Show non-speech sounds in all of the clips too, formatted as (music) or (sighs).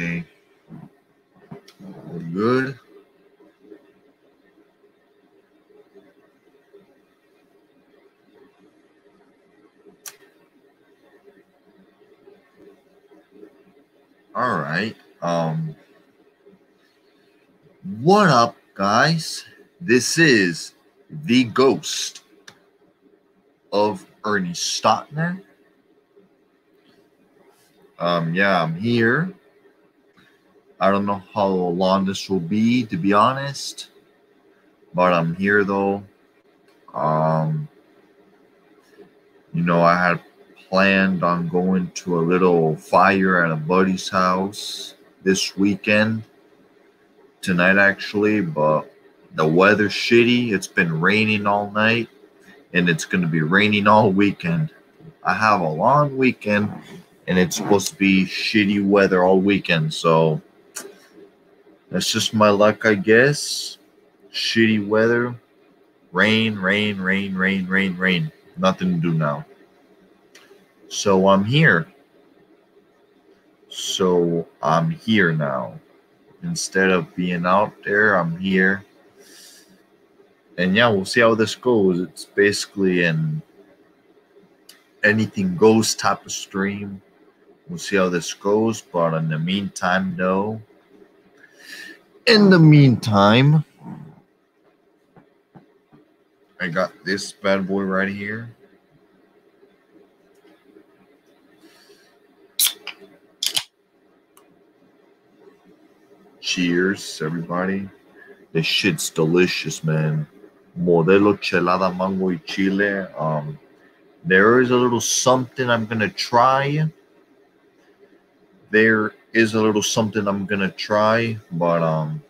Okay. Good. All right. Um what up, guys? This is the ghost of Ernie Stautner. Um, yeah, I'm here. I don't know how long this will be, to be honest, but I'm here though. Um, you know, I had planned on going to a little fire at a buddy's house this weekend, tonight actually, but the weather's shitty. It's been raining all night, and it's going to be raining all weekend. I have a long weekend, and it's supposed to be shitty weather all weekend, so that's just my luck, I guess. Shitty weather, rain, rain, rain, rain, rain, rain. Nothing to do now. So I'm here. So I'm here now. Instead of being out there, I'm here. And yeah, we'll see how this goes. It's basically an anything goes type of stream. We'll see how this goes. But in the meantime, though, in the meantime, I got this bad boy right here. Cheers, everybody. This shit's delicious, man. Modelo chelada mango y chile. Um, there is a little something I'm gonna try. There is a little something I'm gonna try, but um,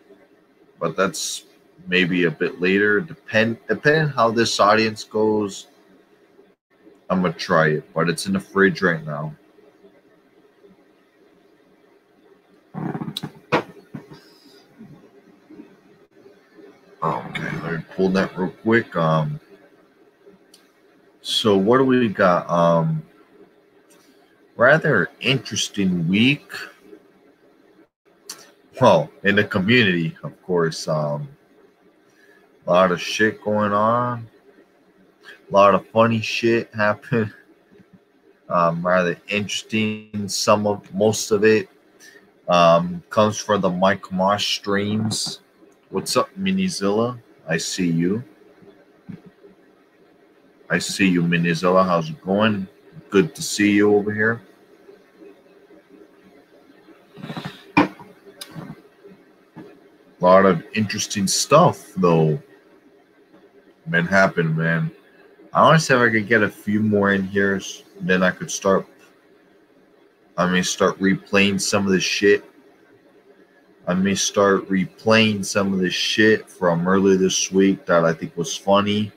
but that's maybe a bit later. Depend depending how this audience goes. I'm gonna try it, but it's in the fridge right now. Okay, let me pull that real quick. Um, so what do we got? Um, rather interesting week. Well, in the community, of course, um, a lot of shit going on. A lot of funny shit happened. (laughs) Um, rather interesting. Some of most of it um, comes from the Mike Mosh streams. What's up, Minizilla? I see you. I see you, Minizilla. How's it going? Good to see you over here. Lot of interesting stuff, though. Man, happened, man. I want to see if I could get a few more in here, then I could start. I may start replaying some of the shit I may start replaying some of the shit from earlier this week that I think was funny.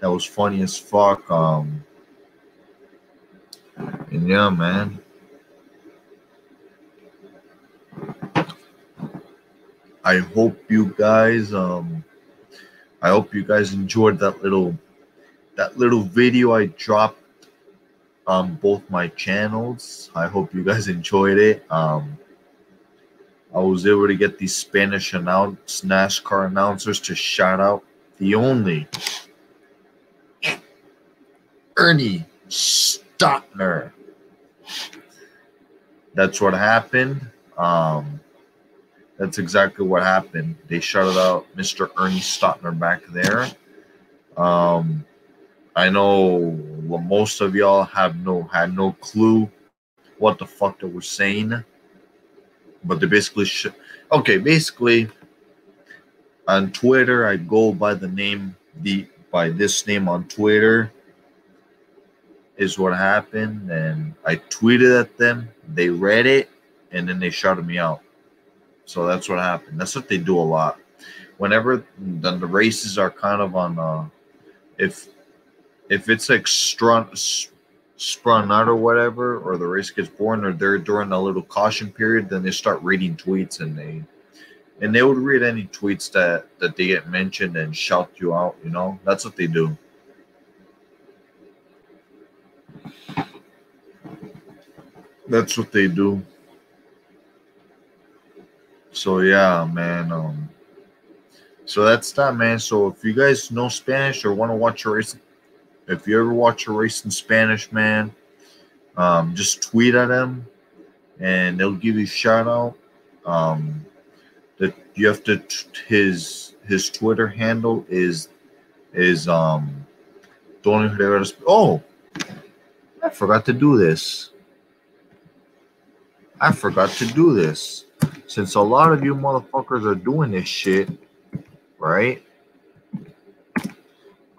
That was funny as fuck. Um, and yeah, man. I hope you guys um I hope you guys enjoyed that little that little video I dropped on both my channels. I hope you guys (laughs) enjoyed it. Um I was able to get these Spanish announce NASCAR announcers to shout out the only Ernie Stautner. That's what happened. Um, that's exactly what happened. They shouted out Mr. Ernie Stautner back there. Um, I know most of y'all have no had no clue what the fuck they were saying but they basically sh- okay basically on twitter i go by the name the by this name on twitter is what happened and i tweeted at them they read it and then they shouted me out so that's what happened that's what they do a lot whenever then the races are kind of on uh if if it's like strong sprung out or whatever, or the race gets born, or they're during a little caution period, then they start reading tweets and they and they would read any tweets that that they get mentioned and shout you out. You know, that's what they do. That's what they do. So yeah, man. Um, so that's that, man. So if you guys know Spanish or want to watch a race, if you ever watch a race in Spanish, man, um, just tweet at them, and they'll give you a shout out. Um, that you have to his his Twitter handle is is um Tony Rivera's. Oh, I forgot to do this. I forgot to do this. Since a lot of you motherfuckers are doing this shit, right?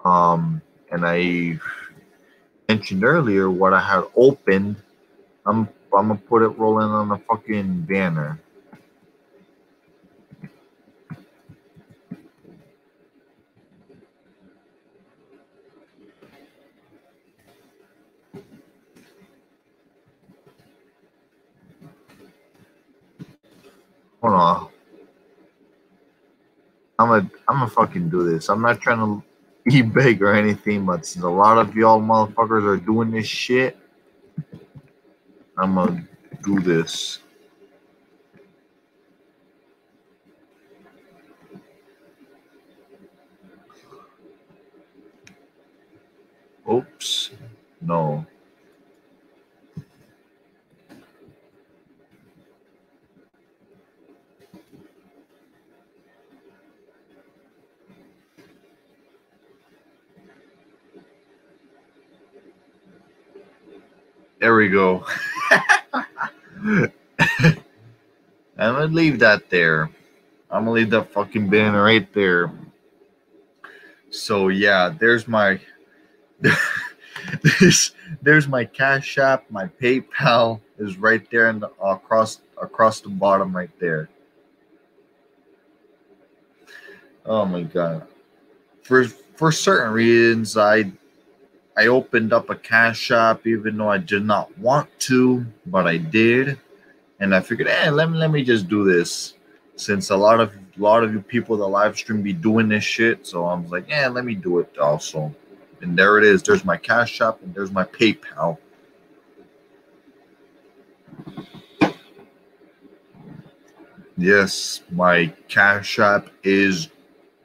Um, and I mentioned earlier what I had opened. I'm I'm gonna put it rolling on the fucking banner. Hold on. I'm a I'm gonna fucking do this. I'm not trying to (laughs) be big or anything, but since a lot of y'all motherfuckers are doing this shit, I'm gonna do this. Oops. No. There we go. (laughs) I'm gonna leave that there. I'm gonna leave that fucking banner right there. So yeah, there's my (laughs) there's there's my cash app, my PayPal is right there and the, across across the bottom right there. Oh my god. For for certain reasons I I opened up a cash app even though I did not want to, but I did. And I figured, hey, let me let me just do this. Since a lot of a lot of you people that live stream be doing this shit. So I was like, yeah, let me do it also. And there it is. There's my cash app and there's my PayPal. Yes, my cash app is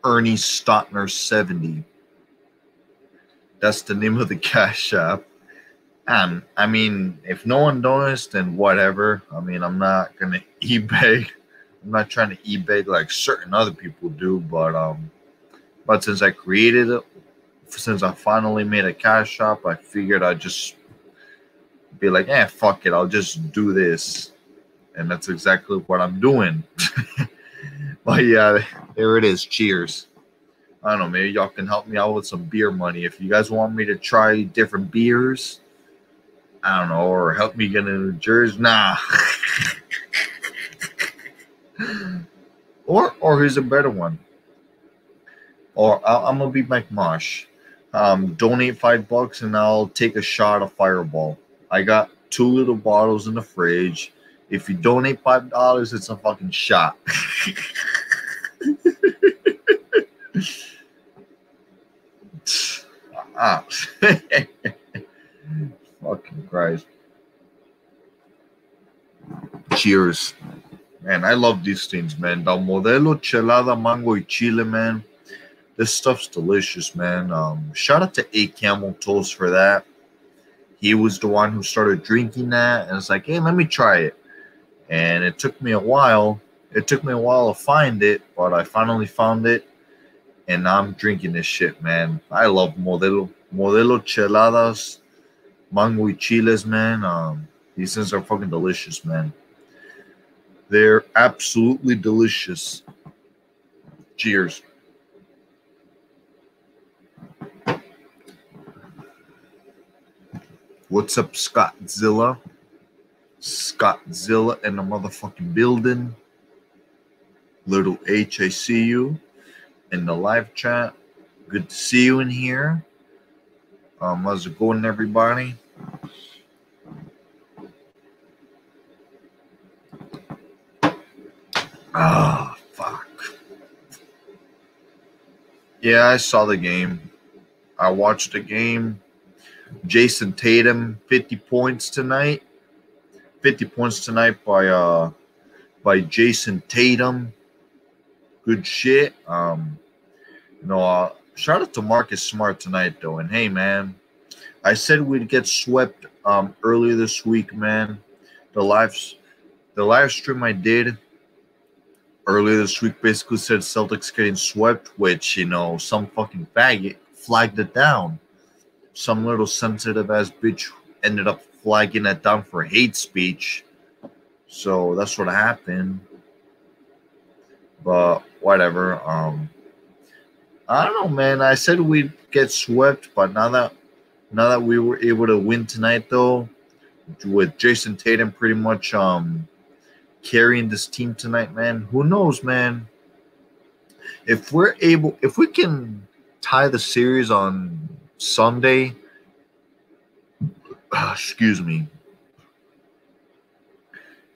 Ernie Stautner 70. That's the name of the cash app. And I mean, if no one noticed, then whatever. I mean, I'm not gonna (laughs) eBay. I'm not trying to eBay like certain other people do, but um, but since I created it, since I finally made a cash app, I figured I'd just be like, eh, fuck it, I'll just do this, and that's exactly what I'm doing. (laughs) but yeah, there it is. Cheers. I don't know, maybe y'all can help me out with some beer money. If you guys want me to try different beers, I don't know, or help me get into Jersey, nah. (laughs) or or here's a better one. Or i am gonna be Mike Mosh. Um, donate five bucks and I'll take a shot of Fireball. I got two little bottles in the fridge. If you donate five dollars, it's a fucking shot. (laughs) ah. (laughs) Fucking Christ. Cheers. Man, I love these things, man. The Modelo Chelada Mango y Chile, man. This stuff's delicious, man. Um, shout out to A Camel Toast for that. He was the one who started drinking that, and it's like, hey, let me try it. And it took me a while. It took me a while to find it, but I finally found it and I'm drinking this shit, man. I love Modelo Modelo Cheladas, Mango y Chiles, man. Um, these things are fucking delicious, man. They're absolutely delicious. Cheers. What's up, Scottzilla? Scottzilla in the motherfucking building. Little H, I see you in the live chat. Good to see you in here. Um, how's it going, everybody? Ah, oh, fuck. Yeah, I saw the game. I watched the game. Jayson Tatum, 50 points tonight. 50 points tonight by uh by Jayson Tatum. Good shit. Um, you know, uh, shout out to Marcus Smart tonight though. And hey, man, I said we'd get swept um earlier this week, man. The live, the live stream I did earlier this week basically said Celtics getting swept, which you know some fucking faggot flagged it down. Some little sensitive ass bitch ended up flagging it down for hate speech. So that's what happened. But whatever. Um I don't know, man. I said we'd get swept, but now that now that we were able to win tonight though, with Jayson Tatum pretty much um carrying this team tonight, man, who knows, man? If we're able if we can tie the series on Sunday, (sighs) excuse me,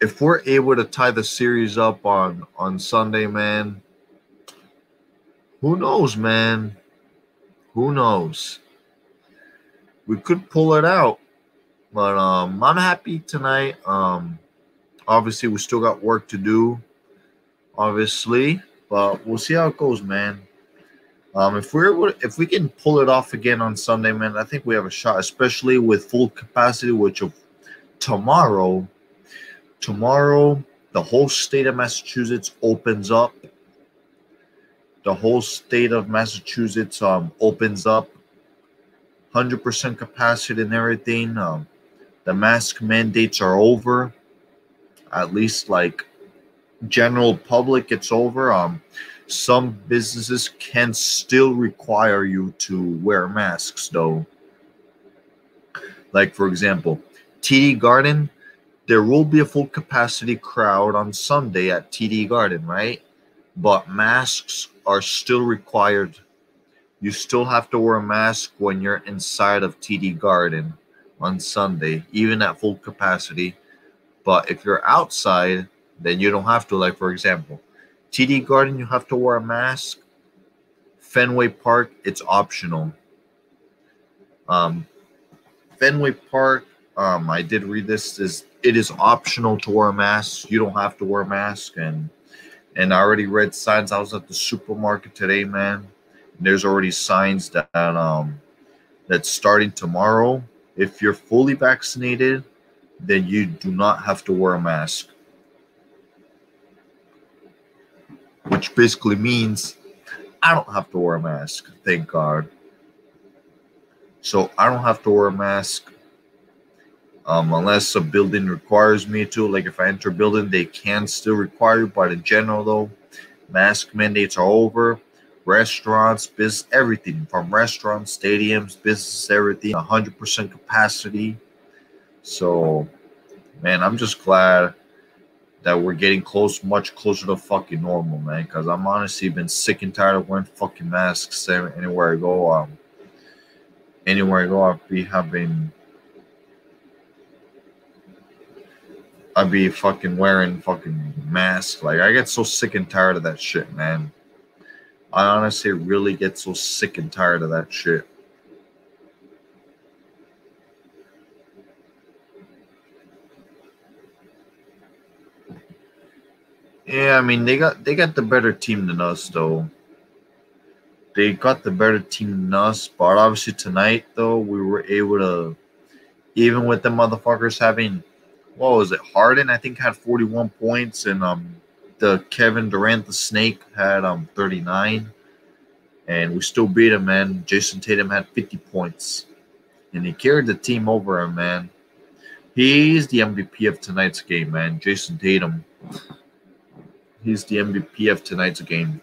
if we're able to tie the series up on on Sunday, man, who knows, man? Who knows? We could pull it out, but um, I'm happy tonight. Um, obviously, we still got work to do, obviously, but we'll see how it goes, man. Um, if we're if we can pull it off again on Sunday, man, I think we have a shot, especially with full capacity, which of tomorrow Tomorrow, the whole state of Massachusetts opens up. The whole state of Massachusetts um, opens up. 100% capacity and everything. Um, the mask mandates are over. At least, like general public, it's over. Um, some businesses can still require you to wear masks, though. Like, for example, TD Garden, there will be a full capacity crowd on Sunday at TD Garden, right? But masks are still required. You still have to wear a mask when you're inside of TD Garden on Sunday, even at full capacity. But if you're outside, then you don't have to. Like, for example, TD Garden, you have to wear a mask. Fenway Park, it's optional. Um, Fenway Park, um, I did read this, is it is optional to wear a mask. You don't have to wear a mask. And and I already read signs. I was at the supermarket today, man. there's already signs that um that starting tomorrow, if you're fully vaccinated, then you do not have to wear a mask. Which basically means I don't have to wear a mask, thank God. So I don't have to wear a mask um, unless a building requires me to. Like if I enter a building, they can still require but in general, though, mask mandates are over. Restaurants, business, everything from restaurants, stadiums, business, everything, 100% capacity. So, man, I'm just glad that we're getting close, much closer to fucking normal, man. Because I'm honestly been sick and tired of wearing fucking masks anywhere I go. Um, anywhere I go, I'll be having I'd be fucking wearing fucking mask. Like I get so sick and tired of that shit, man. I honestly really get so sick and tired of that shit. Yeah, I mean they got they got the better team than us though. They got the better team than us, but obviously tonight though we were able to even with the motherfuckers having what was it? Harden, I think, had 41 points, and um, the Kevin Durant, the Snake, had um 39, and we still beat him. Man, Jayson Tatum had 50 points, and he carried the team over. Man, he's the MVP of tonight's game. Man, Jayson Tatum. He's the MVP of tonight's game.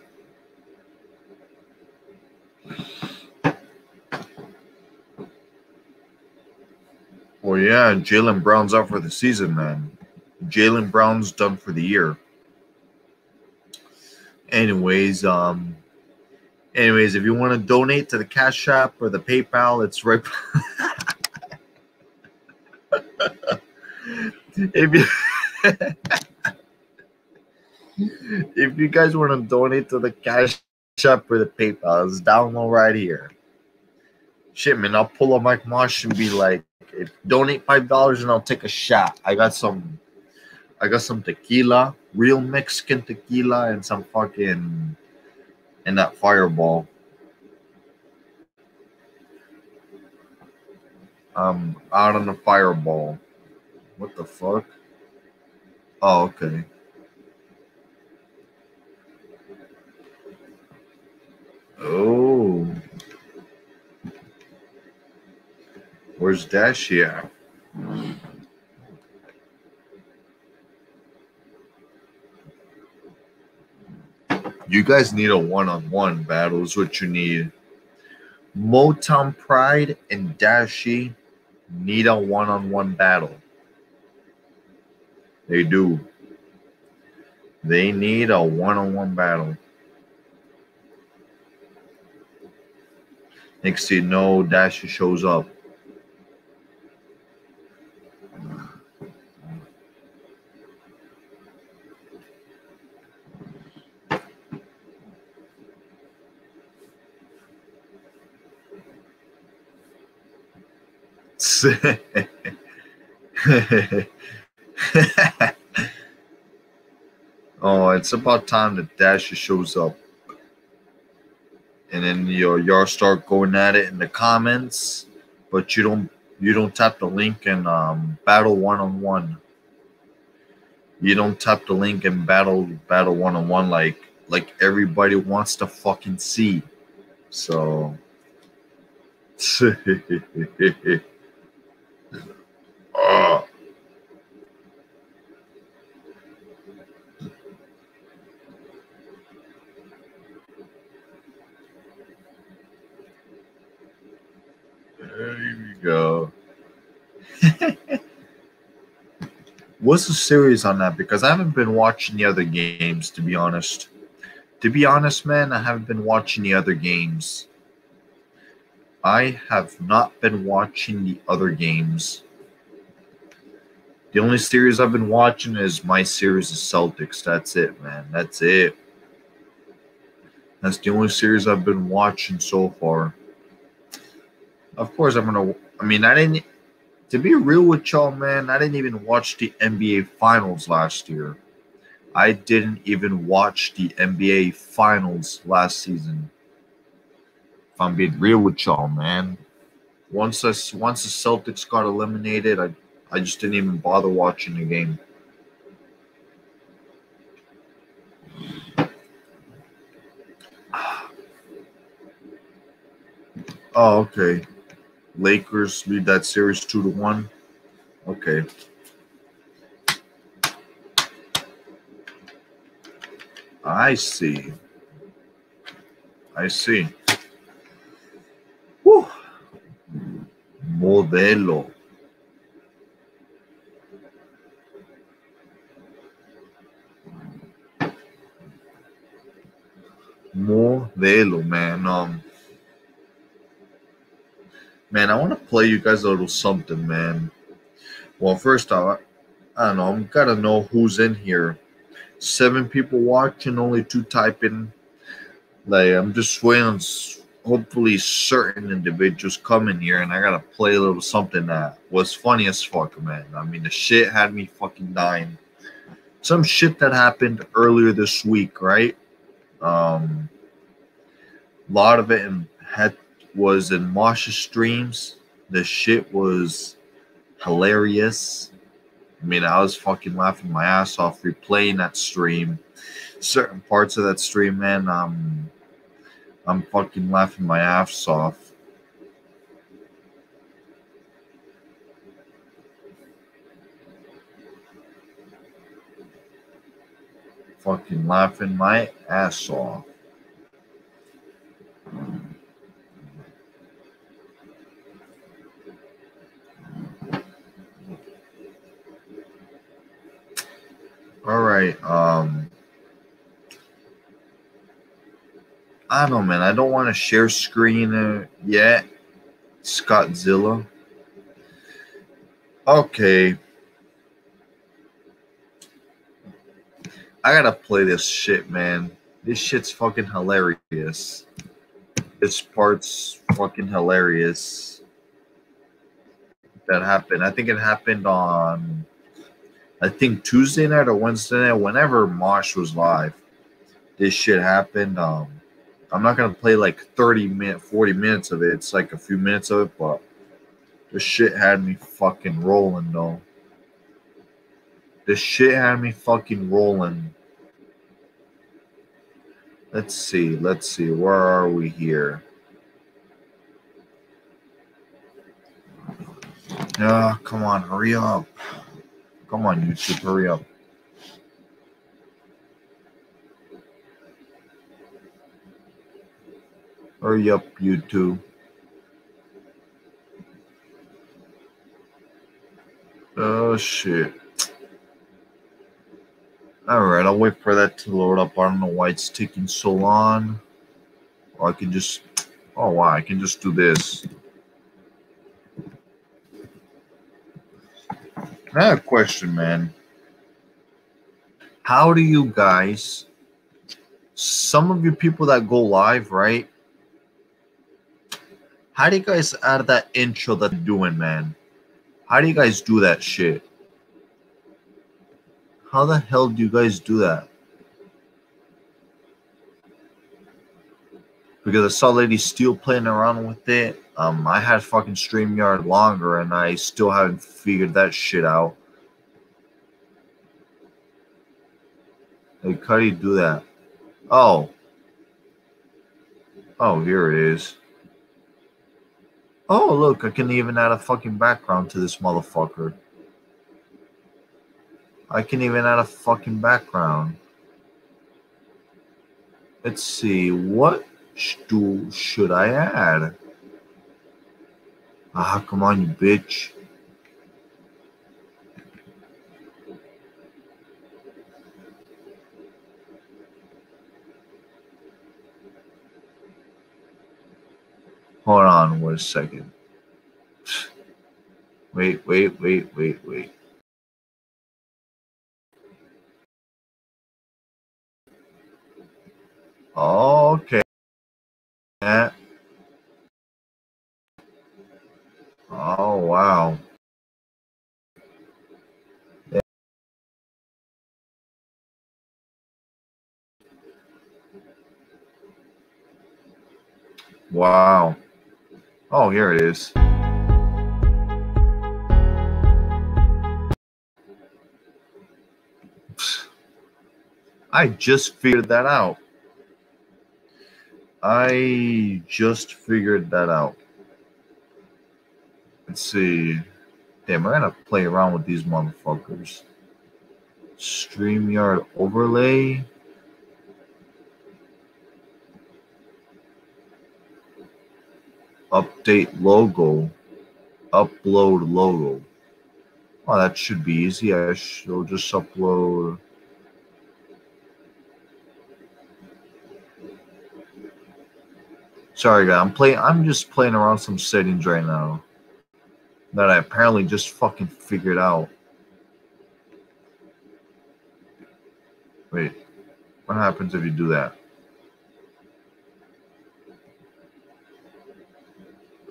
Well, yeah, Jaylen Brown's out for the season, man. Jaylen Brown's done for the year. Anyways, um, anyways, if you want to donate to the Cash App or the PayPal, it's right. (laughs) if you (laughs) if you guys want to donate to the Cash App or the PayPal, it's down low right here. Shit, man, I'll pull up Mike Mosh and be like, donate five dollars and I'll take a shot. I got some, I got some tequila. real Mexican tequila and some fucking and that fireball. Um, out on the fireball. What the fuck? Oh, okay. Oh. Where's Dashy at? You guys need a one-on-one battle is what you need. Motown Pride and Dashy need a one-on-one battle. They do. They need a one-on-one battle. Next thing you know, Dashy shows up. (laughs) oh, it's about time that Dasher shows up. And then your y'all start going at it in the comments, but you don't you don't tap the link and um, battle one on one. You don't tap the link and battle battle one on one like like everybody wants to fucking see. So (laughs) There we go. (laughs) What's the series on that? Because I haven't been watching the other games, to be honest. To be honest, man, I haven't been watching the other games. I have not been watching the other games. The only series I've been watching is my series of Celtics. That's it, man. That's it. That's the only series I've been watching so far. Of course, I'm gonna. I mean, I didn't. To be real with y'all, man, I didn't even watch the NBA Finals last year. I didn't even watch the NBA Finals last season. I'm being real with y'all, man. Once us, once the Celtics got eliminated, I I just didn't even bother watching the game. Ah. Oh, okay. Lakers lead that series two to one. Okay. I see. I see. Modelo. Modelo, man. Um, man, I want to play you guys a little something, man. Well, first off, I don't know. I'm gotta know who's in here. Seven people watching, only two typing. Like I'm just waiting hopefully certain individuals come in here, and I gotta play a little something that was funny as fuck, man. I mean, the shit had me fucking dying. Some shit that happened earlier this week, right? Um, a lot of it in, had was in Masha's streams. The shit was hilarious. I mean, I was fucking laughing my ass off replaying that stream. Certain parts of that stream, man, um, I'm fucking laughing my ass off. Fucking laughing my ass off. All right. Um I don't know, man. I don't want to share screen uh, yet. Scottzilla. Okay. I gotta play this shit, man. This shit's fucking hilarious. This part's fucking hilarious. That happened. I think it happened on I think Tuesday night or Wednesday night, whenever Mosh was live, this shit happened. Um, I'm not gonna play like 30 minute, 40 minutes of it. It's like a few minutes of it, but this shit had me fucking rolling though. This shit had me fucking rolling. Let's see, let's see, where are we here? Ah, oh, come on, hurry up. Come on, YouTube, hurry up. Hurry up, YouTube. Oh, shit. All right, I'll wait for that to load up. I don't know why it's taking so long. Or I can just, oh wow, I can just do this. I have a question, man. How do you guys, some of you people that go live, right? How do you guys add that intro that you're doing, man? How do you guys do that shit? How the hell do you guys do that? Because I saw Lady Steel playing around with it. Um, I had fucking StreamYard longer and I still haven't figured that shit out. Like, how do you do that? Oh. Oh, here it is. Oh, look, I can even add a fucking background to this motherfucker. I can even add a fucking background. Let's see, what do, should I add? Ah, come on, you bitch. Hold on one second. Wait, wait, wait, wait, wait. Okay. Oh, wow. Wow. Oh, here it is. I just figured that out. I just figured that out. Let's see. Damn, I gotta play around with these motherfuckers. StreamYard overlay. Update logo. Upload logo. Oh, that should be easy. I should just upload. Sorry, guys. I'm playing. I'm just playing around some settings right now that I apparently just fucking figured out. Wait, what happens if you do that?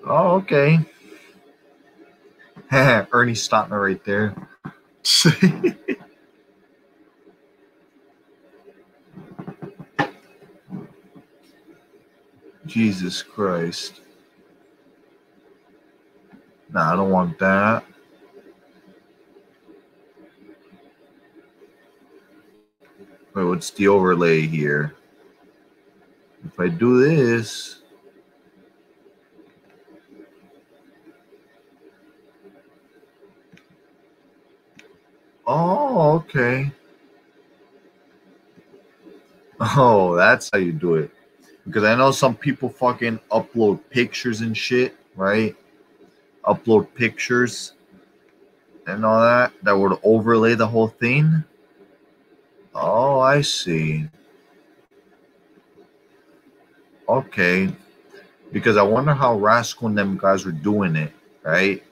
Oh, okay. (laughs) Ernie Stautner right there. (laughs) Jesus Christ. Nah, I don't want that. Wait, what's the overlay here? If I do this, Oh, okay. Oh, that's how you do it. Because I know some people fucking upload pictures and shit, right? Upload pictures and all that that would overlay the whole thing. Oh, I see. Okay. Because I wonder how Rascal and them guys were doing it, right?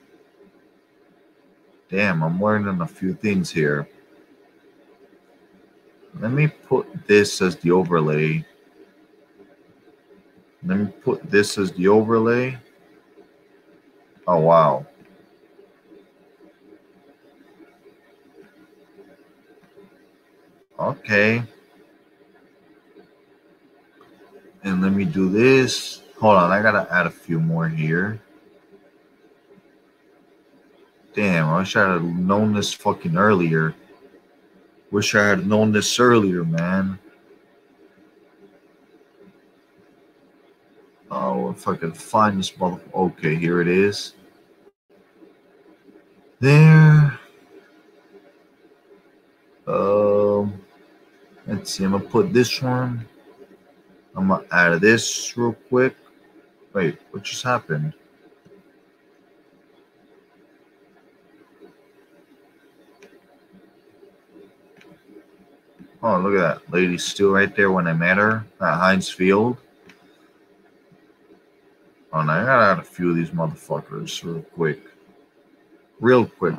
Damn, I'm learning a few things here. Let me put this as the overlay. Let me put this as the overlay. Oh, wow. Okay. And let me do this. Hold on, I gotta add a few more here. Damn, I wish I had known this fucking earlier. Wish I had known this earlier, man. Oh, if I could find this mother. Okay, here it is. There. Um, let's see. I'm gonna put this one. I'm gonna add this real quick. Wait, what just happened? Oh, look at that. Lady Steel right there when I met her at Heinz Field. Oh, now I gotta add a few of these motherfuckers real quick. Real quick.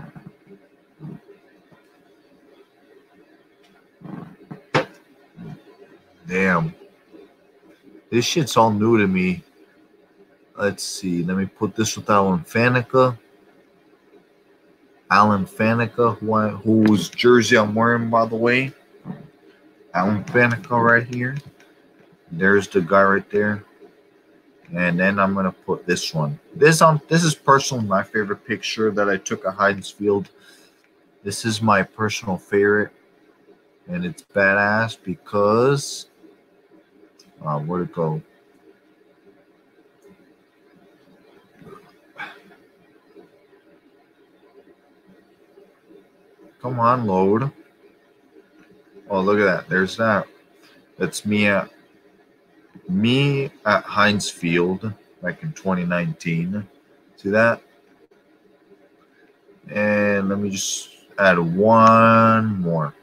Damn. This shit's all new to me. Let's see. Let me put this with Alan Faneca. Alan Faneca, who whose jersey I'm wearing, by the way. Faneca right here. There's the guy right there. And then I'm gonna put this one. This on this is personal my favorite picture that I took at Heinz Field. This is my personal favorite, and it's badass because uh, where'd it go? Come on, load. Oh, look at that. There's that. That's me at me at Heinz Field back in 2019. See that? And let me just add one more.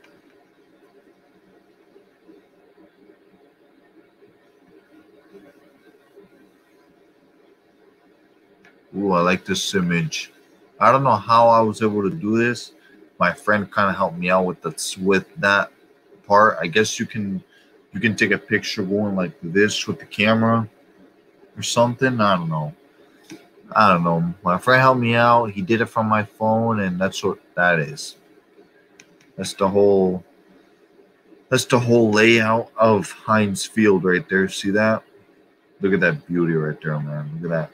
Ooh, I like this image. I don't know how I was able to do this. My friend kind of helped me out with that with that part. I guess you can you can take a picture going like this with the camera or something. I don't know. I don't know. My friend helped me out. He did it from my phone, and that's what that is. That's the whole. That's the whole layout of Heinz Field right there. See that? Look at that beauty right there, man. Look at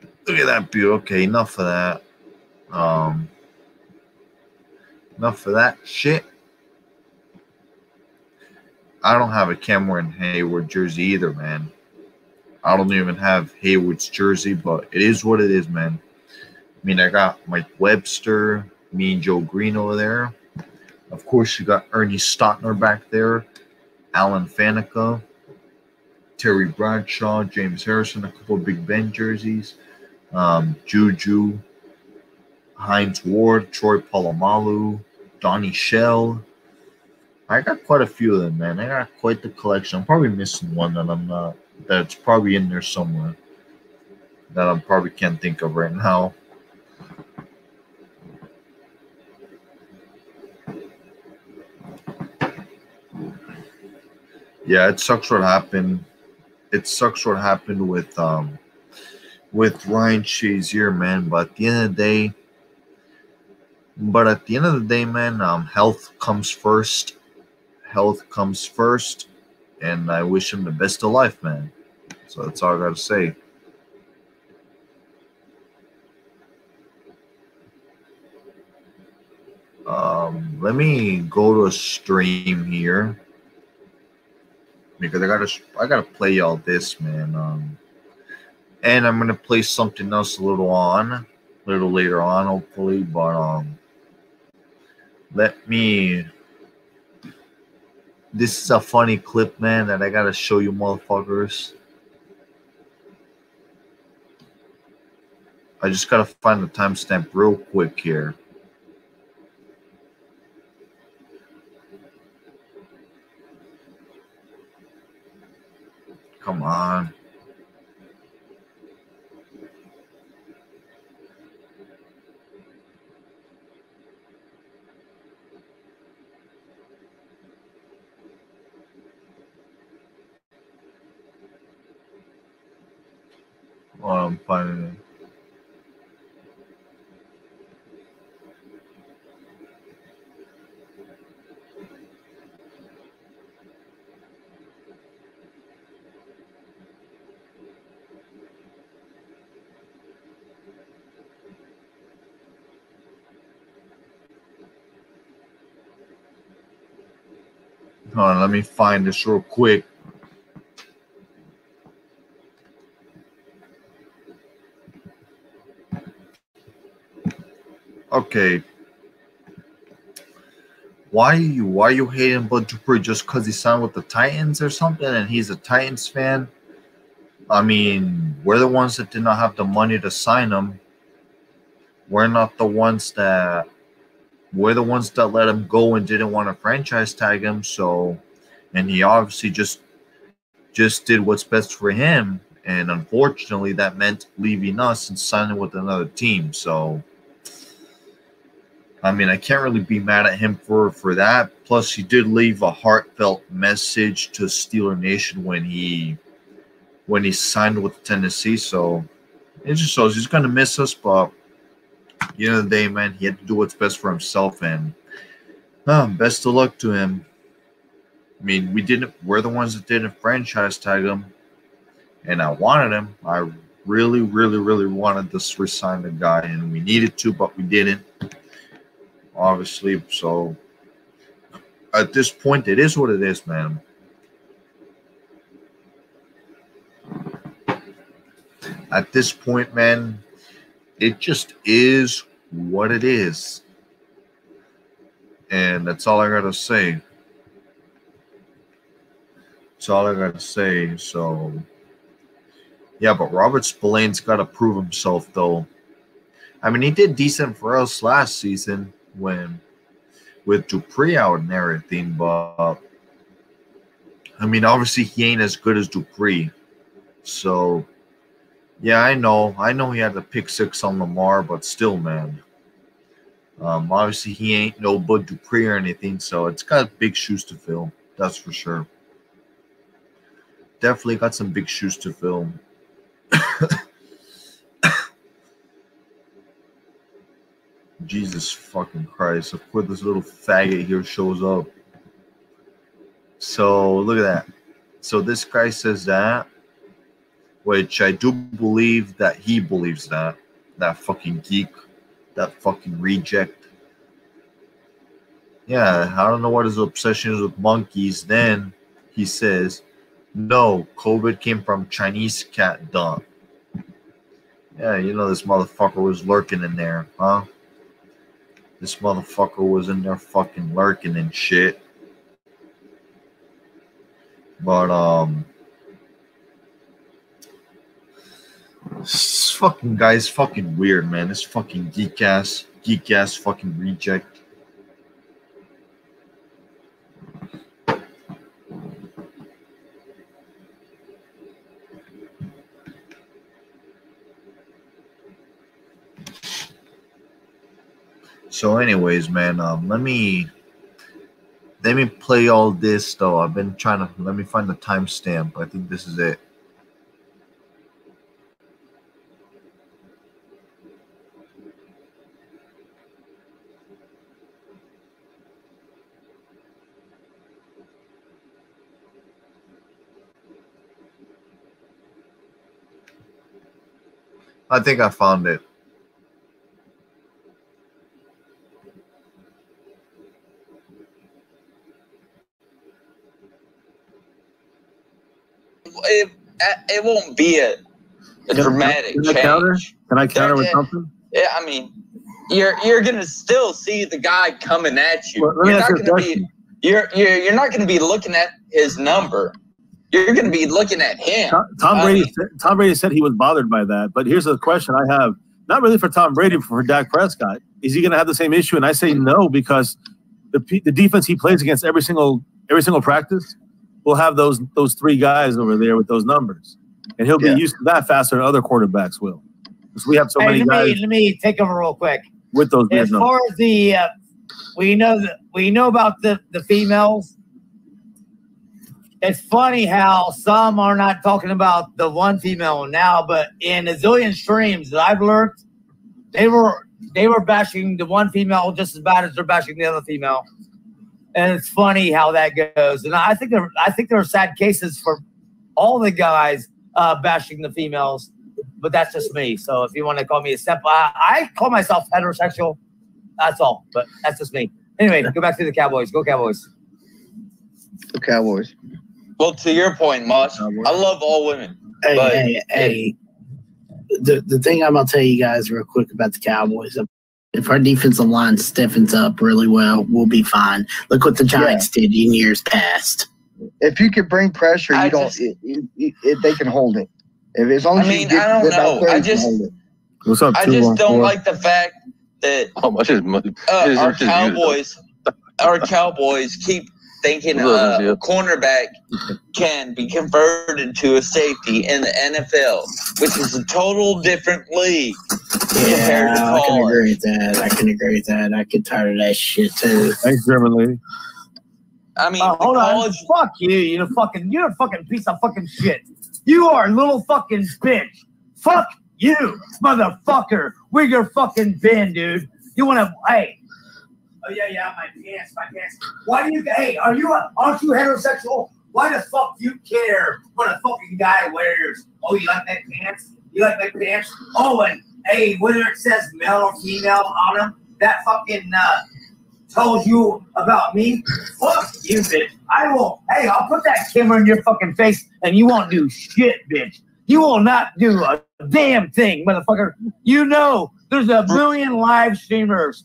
that. Look at that beauty. Okay, enough of that. Um, enough of that shit. I don't have a Cameron Heyward jersey either, man. I don't even have Heyward's jersey, but it is what it is, man. I mean, I got Mike Webster, me and Joe Greene over there. Of course, you got Ernie Stautner back there, Alan Faneca, Terry Bradshaw, James Harrison, a couple of Big Ben jerseys, um, Juju, Hines Ward, Troy Polamalu, Donnie Shell, I got quite a few of them, man. I got quite the collection. I'm probably missing one that I'm not. That's probably in there somewhere. That I probably can't think of right now. Yeah, it sucks what happened. It sucks what happened with um with Ryan Shazier, man. But at the end of the day, but at the end of the day, man, um, health comes first health comes first, and I wish him the best of life, man. So that's all I got to say. Um, let me go to a stream here because I gotta I gotta play y'all this man. Um, and I'm gonna play something else a little on, a little later on, hopefully. But um, let me this is a funny clip, man, that I gotta show you motherfuckers. I just gotta find the timestamp real quick here. Come on. um, finding him. Uh, hold on, let me find this real quick. Okay. Why you why you hating Bud Dupree just because he signed with the Titans or something and he's a Titans fan? I mean, we're the ones that did not have the money to sign him. We're not the ones that we're the ones that let him go and didn't want to franchise tag him. So, and he obviously just just did what's best for him. And unfortunately, that meant leaving us and signing with another team. So, I mean, I can't really be mad at him for for that. Plus, he did leave a heartfelt message to Steeler Nation when he when he signed with Tennessee. So it just shows he's gonna miss us, but end of the day, man, he had to do what's best for himself, and uh, best of luck to him. I mean, we didn't. We're the ones that didn't franchise tag him, and I wanted him. I really, really, really wanted this resign the guy, and we needed to, but we didn't obviously. So at this point, it is what it is, man. At this point, man, it just is what it is. And that's all I got to say. That's all I got to say. So, yeah, but Robert Spillane's got to prove himself, though. I mean, he did decent for us last season when with Dupree out and everything, but I mean, obviously he ain't as good as Dupree. So yeah, I know, I know he had the pick six on Lamar, but still, man. Um, obviously he ain't no Bud Dupree or anything, so it's got big shoes to fill. That's for sure. Definitely got some big shoes to fill. (laughs) Jesus fucking Christ. Of course, this little faggot here shows up. So look at that. So this guy says that, which I do believe that he believes that. That fucking geek, that fucking reject. Yeah, I don't know what his obsession is with monkeys. Then he says, no, COVID came from Chinese cat dung. Yeah, you know this motherfucker was lurking in there, huh? This motherfucker was in there fucking lurking and shit. But um this fucking guy's fucking weird, man. This fucking geek ass, geek ass fucking reject. So, anyways, man, um, let me let me play all this though. I've been trying to let me find the timestamp. I think this is it. I think I found it. it, it won't be a, a dramatic can I change. counter? Can I counter with Yeah. something? Yeah, I mean, you're you're gonna still see the guy coming at you. Well, you're not gonna question. be you're you're you're not gonna be looking at his number. You're gonna be looking at him. Tom, Brady. mean- Tom Brady said he was bothered by that. But here's a question I have: not really for Tom Brady, but for Dak Prescott. Is he going to have the same issue? And I say no because the the defense he plays against every single every single practice will have those those three guys over there with those numbers, and he'll be Yeah. used to that faster than other quarterbacks will. Because we have so Hey, many let guys me let me take over real quick. with those As weird numbers. far as the uh, we know that we know about the the females. It's funny how some are not talking about the one female now, but in a zillion streams that I've lurked, they were they were bashing the one female just as bad as they're bashing the other female. And it's funny how that goes. And I think there I think there are sad cases for all the guys uh, bashing the females but that's just me. So if you want to call me a step, I, I call myself heterosexual. That's all, but that's just me. Anyway, go back to the Cowboys. Go Cowboys. The Cowboys. Well, to your point, Mosh, I love all women. Hey, But- hey, hey. The the thing I'm gonna tell you guys real quick about the Cowboys. If our defensive line stiffens up really well, we'll be fine. Look what the Giants did in years past. If you could bring pressure, you I don't. just- it, it, it, it- they can hold it. If as long I as mean, you get I don't know. there, I just- What's up? I just don't four? like the fact that (laughs) How much is money? uh, Is our it just you? Cowboys, our Cowboys keep thinking Look, uh, yeah. a cornerback can be converted to a safety in the NFL, which is a total different league compared Yeah, to I can agree with that. I can agree with that. I get tired of that shit too. Thanks, German lady. I mean, Uh, hold college. on. Fuck you. You're a fucking. You're a fucking piece of fucking shit. You are a little fucking bitch. Fuck you, motherfucker. Where your fucking been, dude? You want to? Hey. Oh yeah, yeah. My pants, my pants. Why do you? Hey, are you? Aren't you heterosexual? Why the fuck do you care what a fucking guy wears? Oh, you like that pants? You like that pants? Oh, and hey, whether it says male or female on them, that fucking uh, tells you about me. Fuck you, bitch. I will. Hey, I'll put that camera in your fucking face, and you won't do shit, bitch. You will not do a damn thing, motherfucker. You know there's a million live streamers.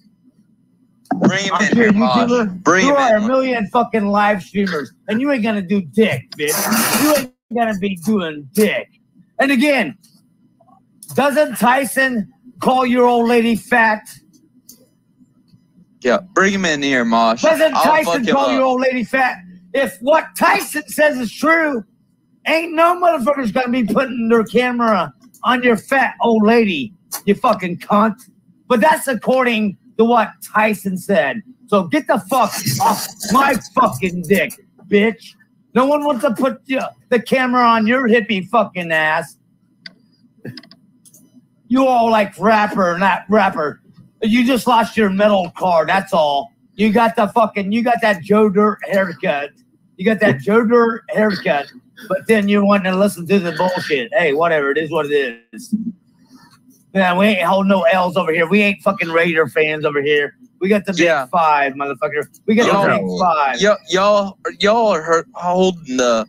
Bring him I'm in here, YouTuber, Bring you him are a million fucking live streamers, and you ain't gonna do dick, bitch. You ain't gonna be doing dick. And again, doesn't Tyson call your old lady fat? Yeah, bring him in here, Mosh. Doesn't I'll Tyson up. your old lady fat? If what Tyson says is true, ain't no motherfuckers gonna be putting their camera on your fat old lady, you fucking cunt. But that's according to what Tyson said. So get the fuck off my fucking dick, bitch. No one wants to put the camera on your hippie fucking ass. You all like rapper, not rapper. You just lost your metal card. That's all. You got the fucking. You got that Joe Dirt haircut. You got that Joe Dirt haircut. But then you want to listen to the bullshit. Hey, whatever. It is what it is. Yeah, we ain't holding no L's over here. We ain't fucking Raider fans over here. We got the big Yeah. five, motherfucker. We got the Y'all- big five. Y- y'all, y'all are hurt, holding the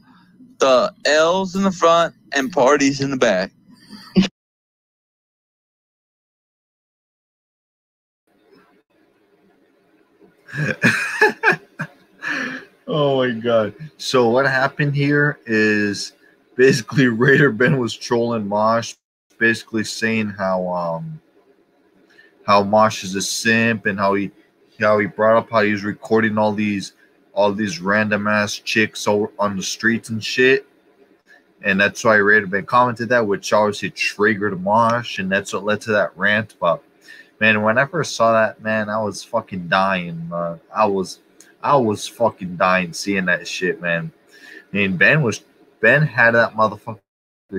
the L's in the front and parties in the back. (laughs) Oh my god. So what happened here is basically (laughs) Raider Ben was trolling Mosh, basically saying how um how Mosh is a simp and how he how he brought up how he was recording all these all these random ass chicks on the streets and shit. And that's why Raider Ben commented that, which obviously triggered Mosh, and that's what led to that rant. But man, when I first saw that, man, I was fucking dying. Uh, I was I was fucking dying seeing that shit, man. Mean, Ben was Ben had that motherfucker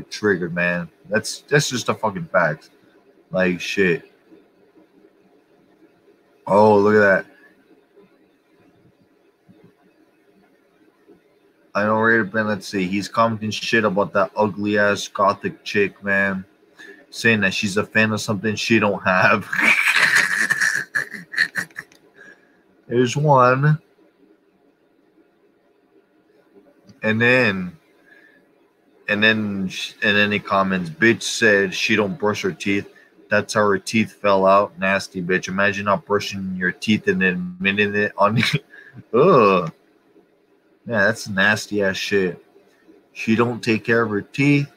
triggered, man. That's that's just a fucking fact. Like shit. Oh, look at that. I know Raider Ben, let's see. He's commenting shit about that ugly ass gothic chick, man. Saying that she's a fan of something she don't have. There's one. And then, and then, and then he comments, "Bitch said she don't brush her teeth. That's how her teeth fell out. Nasty bitch. Imagine not brushing your teeth and then admitting it on. (laughs) Ugh. Yeah, that's nasty ass shit. She don't take care of her teeth.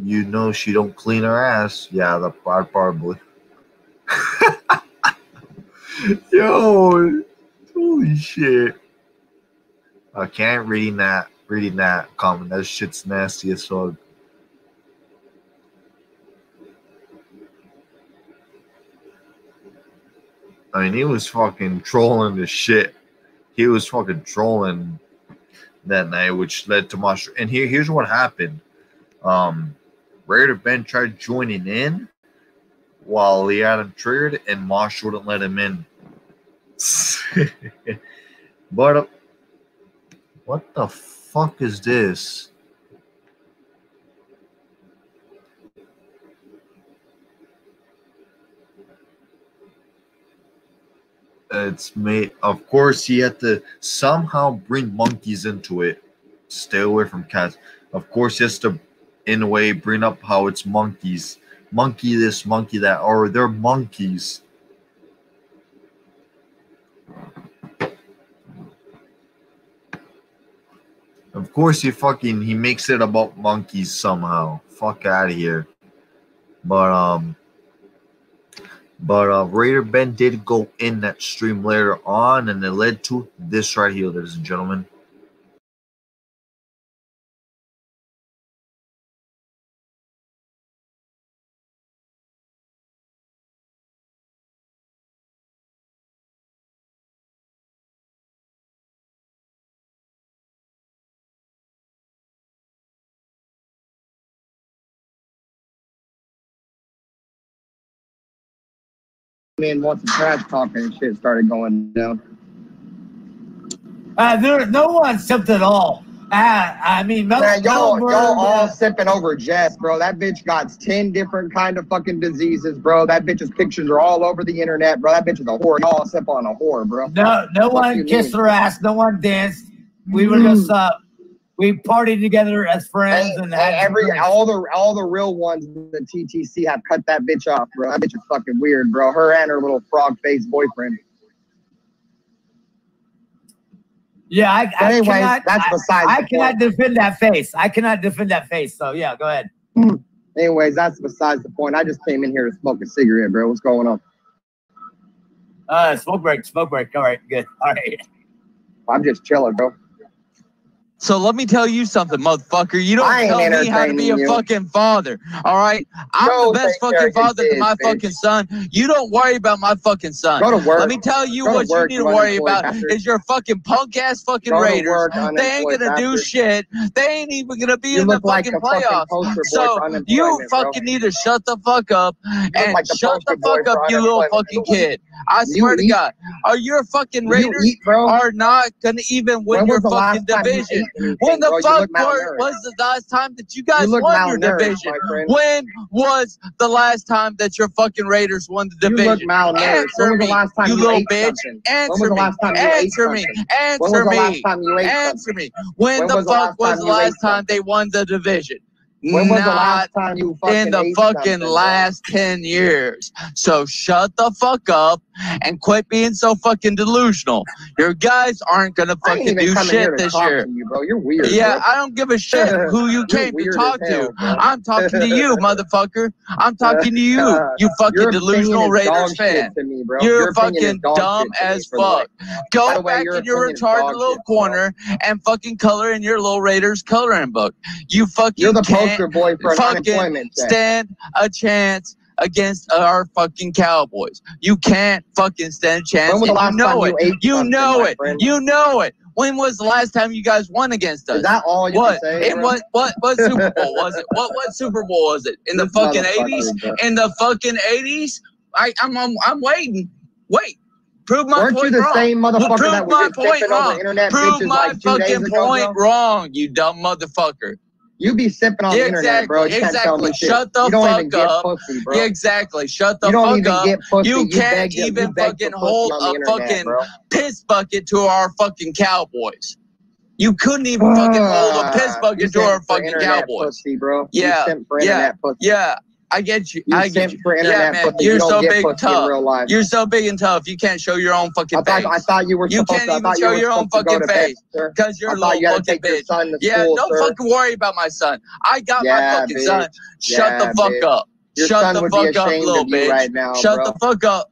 You know she don't clean her ass. Yeah, the part probably. (laughs) Yo, holy shit. I can't reading that reading that comment. That shit's nasty as fuck. I mean, he was fucking trolling the shit. He was fucking trolling that night, which led to Monster. And here, here's what happened. Um, Raider Ben tried joining in while he had him triggered, and Mosh wouldn't let him in. (laughs) but uh, what the fuck is this? It's made. Of course, he had to somehow bring monkeys into it. Stay away from cats. Of course, he has to, in a way, bring up how it's monkeys. Monkey this, monkey that, or they're monkeys. Of course, he fucking he makes it about monkeys somehow. Fuck out of here. But um, but uh, Raider Ben did go in that stream later on, and it led to this right here, ladies and gentlemen. Man, once the trash talking and shit started going down. Uh, there, no one sipped at all. Uh, I mean, Mel- Man, y'all, Melbourne, y'all all uh, sipping over Jess, bro. That bitch got 10 different kind of fucking diseases, bro. That bitch's pictures are all over the internet, bro. That bitch is a whore. Y'all sip on a whore, bro. no, no What one kissed mean? her ass. No one danced. We were Mm. just uh, we partied together as friends And, and, and had every drinks. all the all the real ones in the TTC have cut that bitch off, bro. That bitch is fucking weird, bro. Her and her little frog faced boyfriend. Yeah, I, But I anyways, cannot. that's besides I the cannot defend that face. I cannot defend that face. So yeah, go ahead. Anyways, that's besides the point. I just came in here to smoke a cigarette, bro. What's going on? Uh, smoke break, smoke break. All right, good. All right. I'm just chilling, bro. So let me tell you something, motherfucker. You don't tell me how to be a you. fucking father. All right, I'm the best fucking father to my bitch. fucking son. You don't worry about my fucking son. Go to work. Let me tell you Go what you need to worry about is your fucking punk ass fucking Go Raiders. work, They ain't gonna do shit. They ain't even gonna be You in the like fucking a fucking playoffs. So you bro. fucking need to shut the fuck up and like shut the fuck up, you little fucking kid. I swear to God, are your fucking Raiders are not gonna even win your was the last fucking division? Anything, When the bro? Fuck look were, malnourished. was the last time that you guys You won your division? When was the last time that your fucking Raiders won the You look division? malnourished. Answer when was me, the last time you you, little bitch. something? Answer me. last time you ate Answer me. Answer the me. last time you Answer me. When, the the fuck was the last time they won the division? When was the Not last time you fucking in the fucking something, last 10 years. So shut the fuck up and quit being so fucking delusional. Your guys aren't gonna fucking do shit this year. you, bro. You're weird. Yeah, bro. I don't give a shit who you (laughs) came to talk hell, to. bro. I'm talking to you, (laughs) motherfucker. I'm talking to you, (laughs) you fucking delusional Raiders fan. me. You're Your fucking dumb shit to me as fuck. Go way, back in your retarded little shit, corner and fucking color in your little Raiders coloring book. You fucking You're the can't poster boy for fucking stand a chance against our fucking Cowboys. You can't fucking stand a chance. When was the you last time know you it. ate You know it. You know it. When was the last time you guys won against us? Is that all you what? say? And bro? what? What? What (laughs) Super Bowl was it? What? What Super Bowl was it? In the This fucking eighties? In the fucking eighties? I, I'm, I'm, I'm waiting. Wait. Prove my Weren't you the wrong. same motherfucker Prove that my was just point wrong. Prove my like fucking point bro? wrong, you dumb motherfucker. You be sipping on Yeah, the internet, bro. You exactly, can't tell me exactly. shit. Shut the you fuck up. pussy. Yeah, exactly. Shut the you fuck up. pussy. You can't you even beg fucking hold a internet, fucking bro. piss bucket to our fucking Cowboys. You couldn't even fucking hold a piss Ah, bucket to our fucking Cowboys. Pussy, bro. Yeah, You yeah. Yeah, I get you. You I get you. for Yeah, man, pussy. you're you so big and tough. life. You're so big and tough. You can't show your own fucking I thought, face I thought you were You can't to. Even show you your own supposed to go fucking face. because you're a you little to fucking bitch. to Yeah, school, don't sir. fucking worry about my son. I got my fucking bitch. son. Shut Yeah, the fuck bitch. up. Your Shut the fuck up, little you bitch. right now, Shut bro. the fuck up.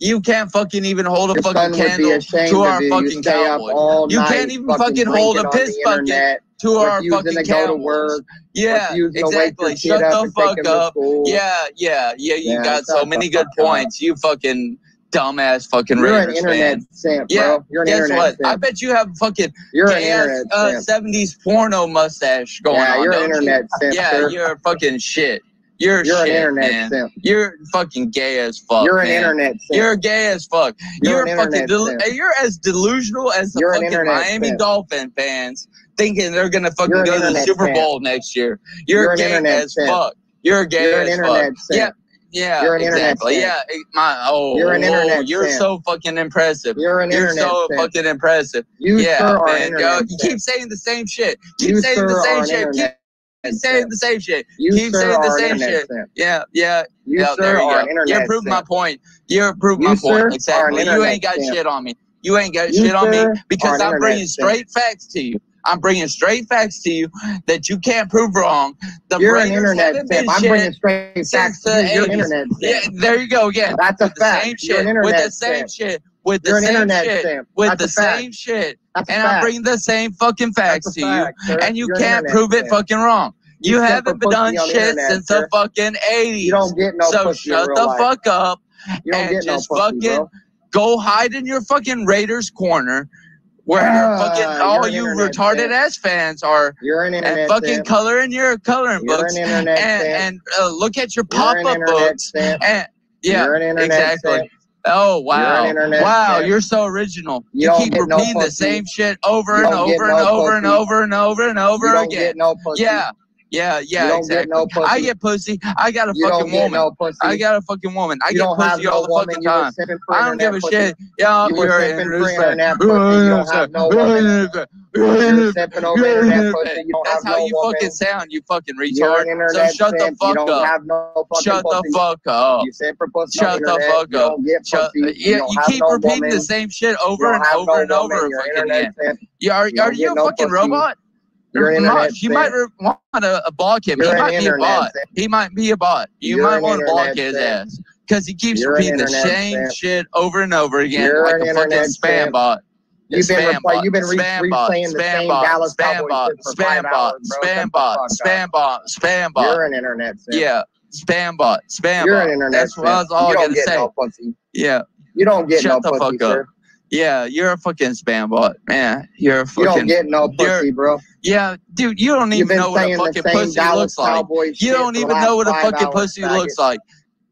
You can't fucking even hold a Your fucking son would be candle to our you. You fucking Cowboys. You can't even fucking hold a piss bucket internet, to our fucking to go to work, Yeah, refusing to wake exactly. Shut the fuck up. Yeah, yeah, yeah. You Yeah, got so many good fuck up. points. You fucking dumbass fucking You're an internet fan. simp, Yeah, bro. You're an Guess internet what? I bet you have fucking You're an internet uh, simp. seventies porno mustache going yeah, on. you're an don't you? internet simp, Yeah, sir. you're fucking shit. You're, You're an internet man. simp. You're fucking gay as fuck. You're an man. internet simp. You're gay as fuck. You're You're, an fucking. internet Del- simp. you're as delusional as the You're fucking Miami simp. Dolphin fans thinking they're gonna fucking go to the Super fan. Bowl next year. You're, You're gay as fan. fuck. You're gay You're as fuck. Fan. Yeah. Yeah, you're an exactly. Internet yeah, my oh, you're an internet whoa, you're fan. so fucking impressive. You're an you're internet so fan. fucking impressive. You yeah, sure man, yo, you keep saying the same shit. Keep you saying the same shit. Keep saying the same shit. You keep sure saying the same shit. Fan. Yeah, yeah. You sir there you go. You proved my point. You proved my point. Exactly. You ain't got shit on me. You ain't got shit on me because I'm bringing straight facts to you. I'm bringing straight facts to you that you can't prove wrong. The You're an internet fan. I'm bringing straight facts to you. You're an internet simp. Yeah, there you go again. That's with a fact. Same shit, with the same simp. shit. With the You're same shit. Simp. With That's the same shit. That's and I bring the same fucking facts to you, sir. and you You're can't prove it simp. fucking wrong. You, you haven't done shit internet, since sir. the fucking 80s. You don't get no So shut the life. fuck up and no just pussy, fucking bro. go hide in your fucking Raiders corner where uh, fucking all you retarded fan. ass fans are you're an and fucking fan. coloring your coloring you're books an and fan. and uh, look at your pop up books and, yeah exactly. Fan. Oh wow! Wow, fan. you're so original. You, you keep repeating no the same shit over and over no and, over, and over and over and over and over again. No yeah, yeah, yeah, exactly. Get no I get pussy. I got a you fucking woman. No I got a fucking woman. I you get pussy all no the fucking time. I don't give a pussy. shit. Yeah, you were sipping free that pussy. You don't have no woman. You're sipping over internet pussy. You don't That's how you fucking sound, you fucking retard. So shut the fuck up. Shut the fuck up. You simp for pussy shut the fuck up. Uh, yeah, you, keep repeating the same shit over and over and over. again. yeah. Are you a fucking robot? You might want to uh, block him. He might be a bot. He might be a bot. You might want to block his ass because he keeps You're repeating the same fan. shit over and over again You're like a fucking spam bot. You've been, reply, bot, you've been re- replaying bot, the same bot, Dallas spam Cowboys bot, spam bot, hours, spam bot, spam bot, spam bot. You're an internet. Fan. Yeah, spam bot, spam You're bot. An internet That's fan. what I was all you don't gonna get say. No pussy. Yeah. You don't get Shut no the pussy, fuck up. Sir. Yeah, you're a fucking spam bot, man. You're a fucking. You don't get no pussy, bro. Yeah, dude, you don't even know what a fucking pussy Dallas looks like. You don't even know what a fucking pussy faggot. looks like.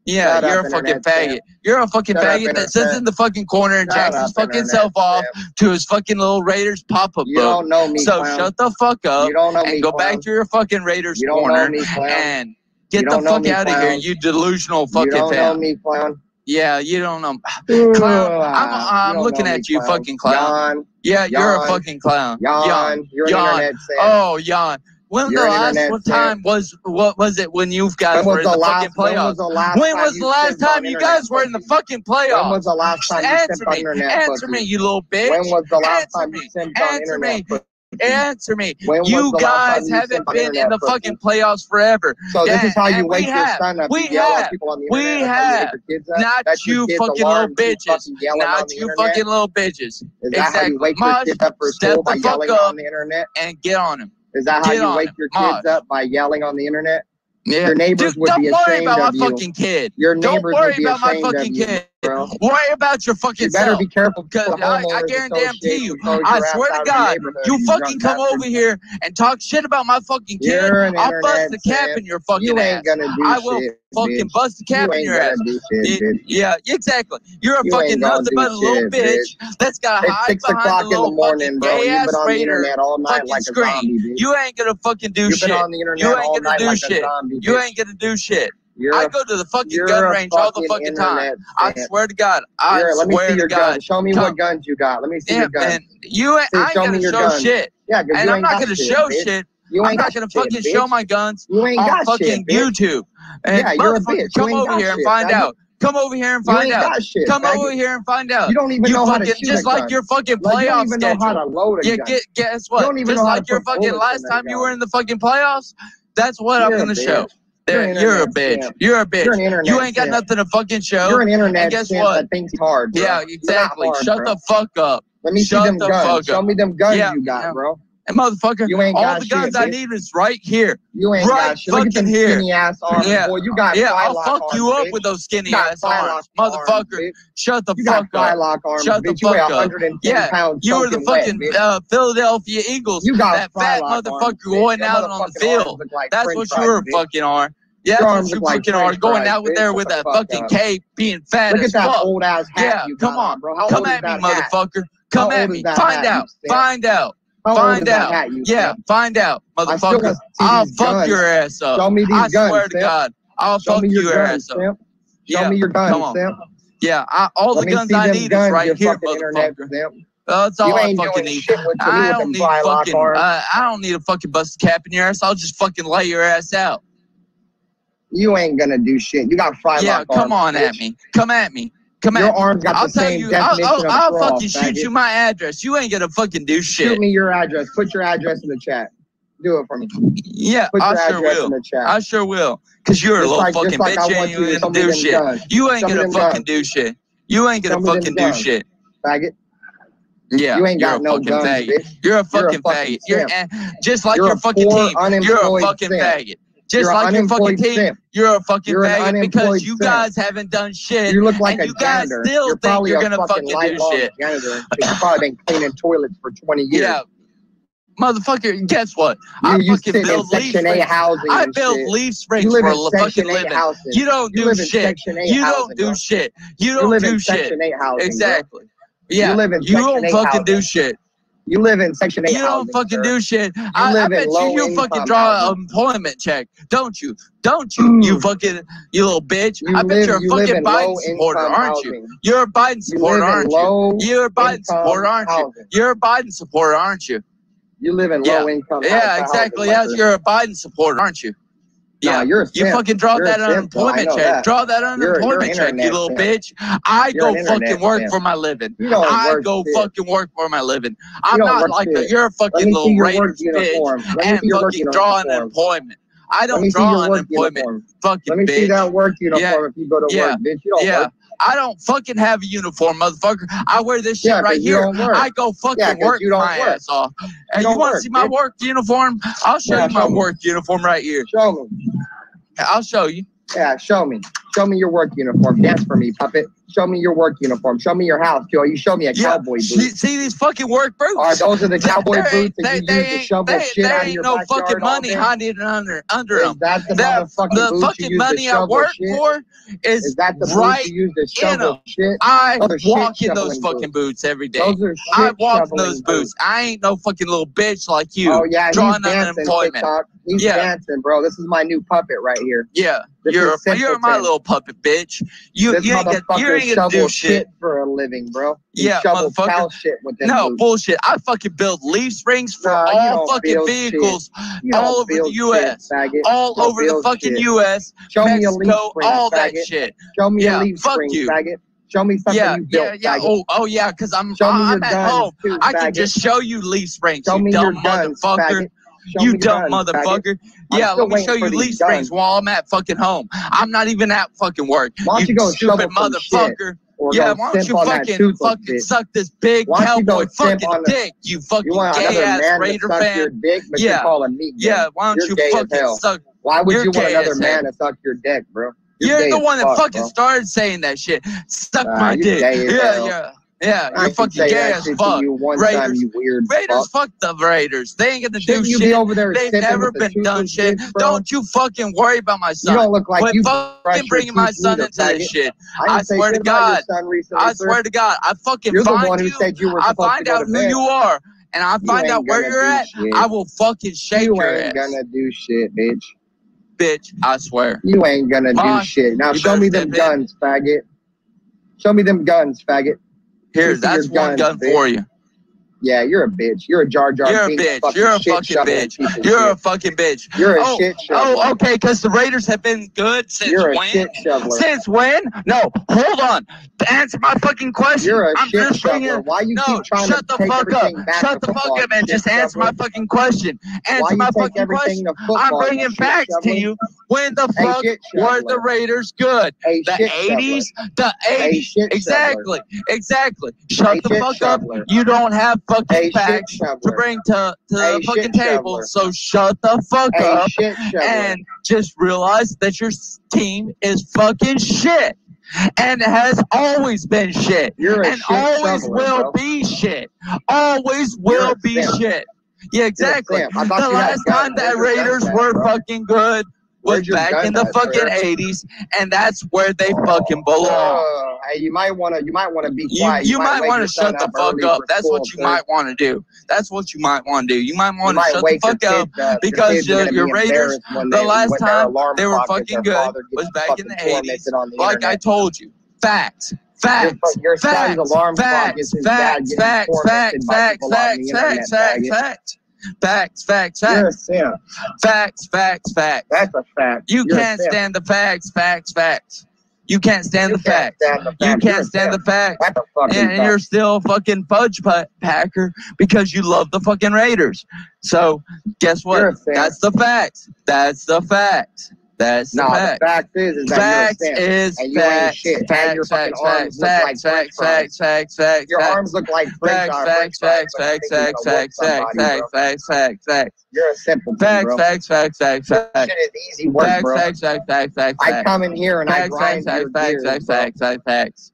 Yeah, Shut you're a fucking faggot. You're a fucking Shut faggot that sits in the fucking corner and jacks his fucking self off to his fucking little Raiders pop up. You book. don't know me. So clown. shut the fuck up you don't know and me, go clown. back to your fucking Raiders corner me, and get the fuck out of here, you delusional fucking faggot. Yeah, you don't know. (sighs) Clown. I'm, I'm looking at you, clown. fucking clown. Yawn. Yeah, yawn. you're a fucking clown. Yawn. Yawn. You're yawn. Oh, yawn. When you're the last one time was what was it when you guys when were in the, the last, fucking playoffs? When was the last when time, you, last time you guys were in the fucking playoffs? When was the last time you Answer me, answer me, you little bitch. When was the last answer time you sent on internet? Me answer me. When you guys haven't been in the fucking playoffs forever. So yeah, this is how you wake your have, up. We have. we have. Not you fucking little bitches. Not you fucking little bitches. Is that how you wake your kids up by yelling on the internet? And get on them. Is that how you wake your kids up by yelling on the internet? Yeah. Your neighbors Dude, would be ashamed of you. Don't worry about my fucking kid. Your neighbors would be ashamed of you bro. (laughs) Worry about your fucking you better self. be careful. Cause I, I guarantee you, I swear to God, you fucking come over person. here and talk shit about my fucking kid. I'll bust the cap in your fucking you ass. I will shit, fucking bitch. bust the cap you in your ass. Shit, yeah, exactly. You're a you fucking nothing but a little bitch, bitch that's got to hide six behind the little fucking gay ass raider fucking screen. You ain't gonna fucking do shit. You ain't gonna do shit. You ain't gonna do shit. You're I go to the fucking gun range fucking all the fucking time. I swear to God. I you're, swear to God. Gun. Show me Come. what guns you got. Let me see yeah, your guns. Man. You ain't, I ain't gonna show guns. shit. Yeah, and I'm not gonna shit, show bitch. shit. You ain't I'm not gonna shit, fucking bitch. show my guns you ain't on fucking shit, YouTube. And yeah, you're a bitch. Come over here and find out. Come over here and find out. Shit, Come faggot. over here and find out. You don't even you know fucking, how to shoot Just like gun. your fucking playoff like, you don't even schedule. Know how to load a yeah, gun. Get, guess what? You don't even just know like how to your fucking last time you were in the fucking playoffs, that's what yeah, I'm gonna bitch. show. You're you're a bitch. simp. You're a bitch. You're an You ain't got simp. nothing to fucking show. You're an internet guess simp what? that thinks hard, bro. Yeah, exactly. hard, Shut bro. the fuck up. Let me shut see them the guns. Show me them guns Yeah, you got, yeah. bro. And motherfucker, You ain't all the guns shit, I bitch. need is right here. You ain't Right got shit. Look fucking here. skinny ass arms, Yeah. boy. You got Yeah, I'll fuck arms, you up bitch. with those skinny ass arms, motherfucker. arms. Shut the You fuck up. Arms, Shut the bitch. You fuck up. Yeah. You were the soaking wet, fucking uh, Philadelphia Eagles. You got that fat motherfucker going out on the field. That's what you were fucking are. Yeah, I'm like, you know, going out with there with that fucking cape, being fat Look at that fuck. old ass hat. Yeah, come on, bro. How come at me, motherfucker. Come at me. Find out. Find out. Find out. Yeah, find out, motherfucker. I'll fuck your ass up. Show me these I swear to God, I'll fuck your, ass up. Show yeah, me your guns. Sam. Yeah, I, all Let the guns I need guns is right here, motherfucker. Internet, that's all I fucking need. I don't need fucking. Uh, I don't need a fucking busted cap in your ass. I'll just fucking lay your ass out. You ain't gonna do shit. You got five. Yeah, come arms, on bitch. at me. Come at me. Come your at me. arm got I'll the same you, definition I'll, I'll, I'll fucking faggot. shoot you my address. You ain't gonna fucking do shit. Shoot me your address. Put your address in the chat. Do it for me. Yeah, Put I sure will. I sure will. Cause you're just a little like, fucking like bitch. and you ain't gonna do shit. You ain't gonna fucking do shit. You ain't gonna fucking do guns. shit. Faggot. Yeah, you ain't got no fucking guns. Bitch. You're a fucking, you're a fucking faggot. You're a, just like you're your fucking team. You're a fucking faggot. Just you're like your fucking team, you're a fucking you're faggot because you guys haven't done shit. You look like and a you guys janitor. still you're think you're gonna fucking, fucking do shit. You've probably been cleaning toilets for twenty years. Yeah. Motherfucker, guess what? You, I you fucking build leaf springs. I build leaf springs for a fucking living. Houses. You don't do you shit. You don't do shit. You don't do shit. Exactly. Yeah. You, live in you don't fucking do shit. You live in Section 8 You don't fucking sir. do shit. You I, live I bet in you, you fucking draw an employment check, don't you? Don't you, mm. you fucking, you little bitch? You I bet live, you're a you fucking Biden supporter, aren't you? You're a Biden supporter, aren't you? You're a Biden supporter, aren't you? You're a Biden supporter, aren't you? You live in yeah. low income. Yeah, exactly. Yeah, you're a Biden supporter, aren't you? Yeah, nah, you're you fucking draw that unemployment check. Draw that unemployment check, you little bitch. I you're go fucking work for my living. I go fucking work for my living. I'm not like a, you're a fucking little Raiders bitch and fucking draw unemployment. I don't draw unemployment. Fucking Let me see that work uniform if you go to work, bitch. You don't work I don't fucking have a uniform, motherfucker. I wear this shit yeah, right here. I go fucking yeah, work you don't my work. ass off. And you, you want to see my work uniform? I'll show yeah, you my show work me. uniform right here. Show me. I'll show you. Yeah, show me. Show me your work uniform. Dance for me, puppet. Show me your work uniform. Show me your house, Joe. You show me a yeah. cowboy boot. See these fucking work boots? All right, those are the (laughs) cowboy they, boots that they, you they, use to shovel they, shit out of your backyard. Ain't no fucking money hiding under under them. Is that the that, motherfucking the boots fucking you use money to I work shit? for is, is that the right boots you use to shovel them. shit? I those walk in those fucking boots. boots every day. Those are shit I walk in those boots. boots. I ain't no fucking little bitch like you. Oh yeah, drawing unemployment. TikTok. He's yeah. dancing, bro. This is my new puppet right here. Yeah, this you're you're my little puppet, bitch. You this you ain't gonna, you ain't gonna do shit. shit. for a living, bro. He yeah, motherfucker. Shit with no boots. bullshit. I fucking build leaf springs for nah, all fucking vehicles all over the U.S. Shit, all don't over the fucking shit. U.S. Show Mexico, me a leaf spring, all that faggot. shit. Show me yeah, a leaf fuck spring, you. faggot. Show me something yeah, you built. Yeah, yeah. Oh, oh yeah, because I'm, I'm at home. Too, I can just show you leaf springs, you dumb motherfucker. You dumb motherfucker. Yeah, let me show you leaf springs while I'm at fucking home. I'm not even at fucking work. Why don't you, you go stupid motherfucker. Yeah, why don't you fucking fucking suck this big cowboy fucking dick, you fucking you gay ass Raider fan? Dick, yeah, yeah. Why don't you fucking suck? Why would you want another man to suck your dick, bro? You're, the one that fucking started saying that shit. Suck my dick. Yeah, yeah. Yeah, you're fucking gay as fuck. You one Raiders, time, you weird Raiders, fuck. fuck the Raiders. They ain't gonna Shouldn't do shit. Be over there They've never been done shit. Don't you fucking worry about my son. You don't look like you fucking bringing my son into that shit. I, I swear to God. Recently, I swear to God. I fucking you're find the one who you. Said you were I find out who you are, and I find out where you're at. I will fucking shake you your ass. You ain't gonna do shit, bitch. Bitch, I swear. You ain't gonna do shit. Now show me them guns, faggot. Show me them guns, faggot. Here, that's one gun, gun for you. Yeah, you're a bitch. You're a Jar Jar. You're a bitch. You're a fucking bitch. You're a fucking bitch. You're a oh, shit shoveler. Oh, okay, because the Raiders have been good since you're a when? Shit shoveler. Since when? No, hold on. Answer my fucking question. You're a I'm shit shoveler. Why you no, keep trying shut to the take fuck up. Shut the fuck up and just shoveler. answer my fucking question. Answer my fucking question. I'm bringing facts to you. When the fuck were the Raiders good? The 80s? The 80s. Exactly. Exactly. Shut the fuck up. You don't have fucking fact to bring to, to the fucking table. So shut the fuck a up and just realize that your team is fucking shit and has always been shit You're and shit always shoveler, will bro. be shit. Always will be shit. Yeah, exactly. The last time that Raiders were bro. fucking good was back in the fucking eighties, and that's where they fucking belong. Uh, hey, you might want to. You might want to be You, quiet. you might wake want to shut the fuck up. That's what you sir. might want to do. That's what you might want to do. You might want to might shut the fuck up. because your, your- your Raiders, the last time they were fucking good was back in the fucking 80s. tormented on the Like I told you, facts, Your, facts, your son's facts, facts, is his dad facts, facts, facts, facts, people on the facts, facts, facts, faggot. facts, facts, facts, You're a facts, simp. facts, facts, facts. That's a fact. You You're can't stand the facts, facts, facts. You can't stand You the can't facts. stand the You facts. You're can't a stand the facts. That's a fucking And, and fact. you're still a fucking fudge packer because you love the fucking Raiders. So guess what? You're. That's the facts. That's the facts. That's the No, the facts. fact is, is that Facts you're is And you ain't facts. shit. And Facts, your fucking facts, arms facts, look like facts, french facts, fries. facts, facts, facts, Your facts. arms look like Facts, facts, facts, facts, facts, facts, facts, facts, facts, facts, facts. You're a simpleton, Facts, bro. facts, facts, facts, facts. shit is easy work, Facts, bro. facts, facts, facts, facts, I come in here and I grind facts, your facts, facts, gears, facts, bro. facts, facts, facts.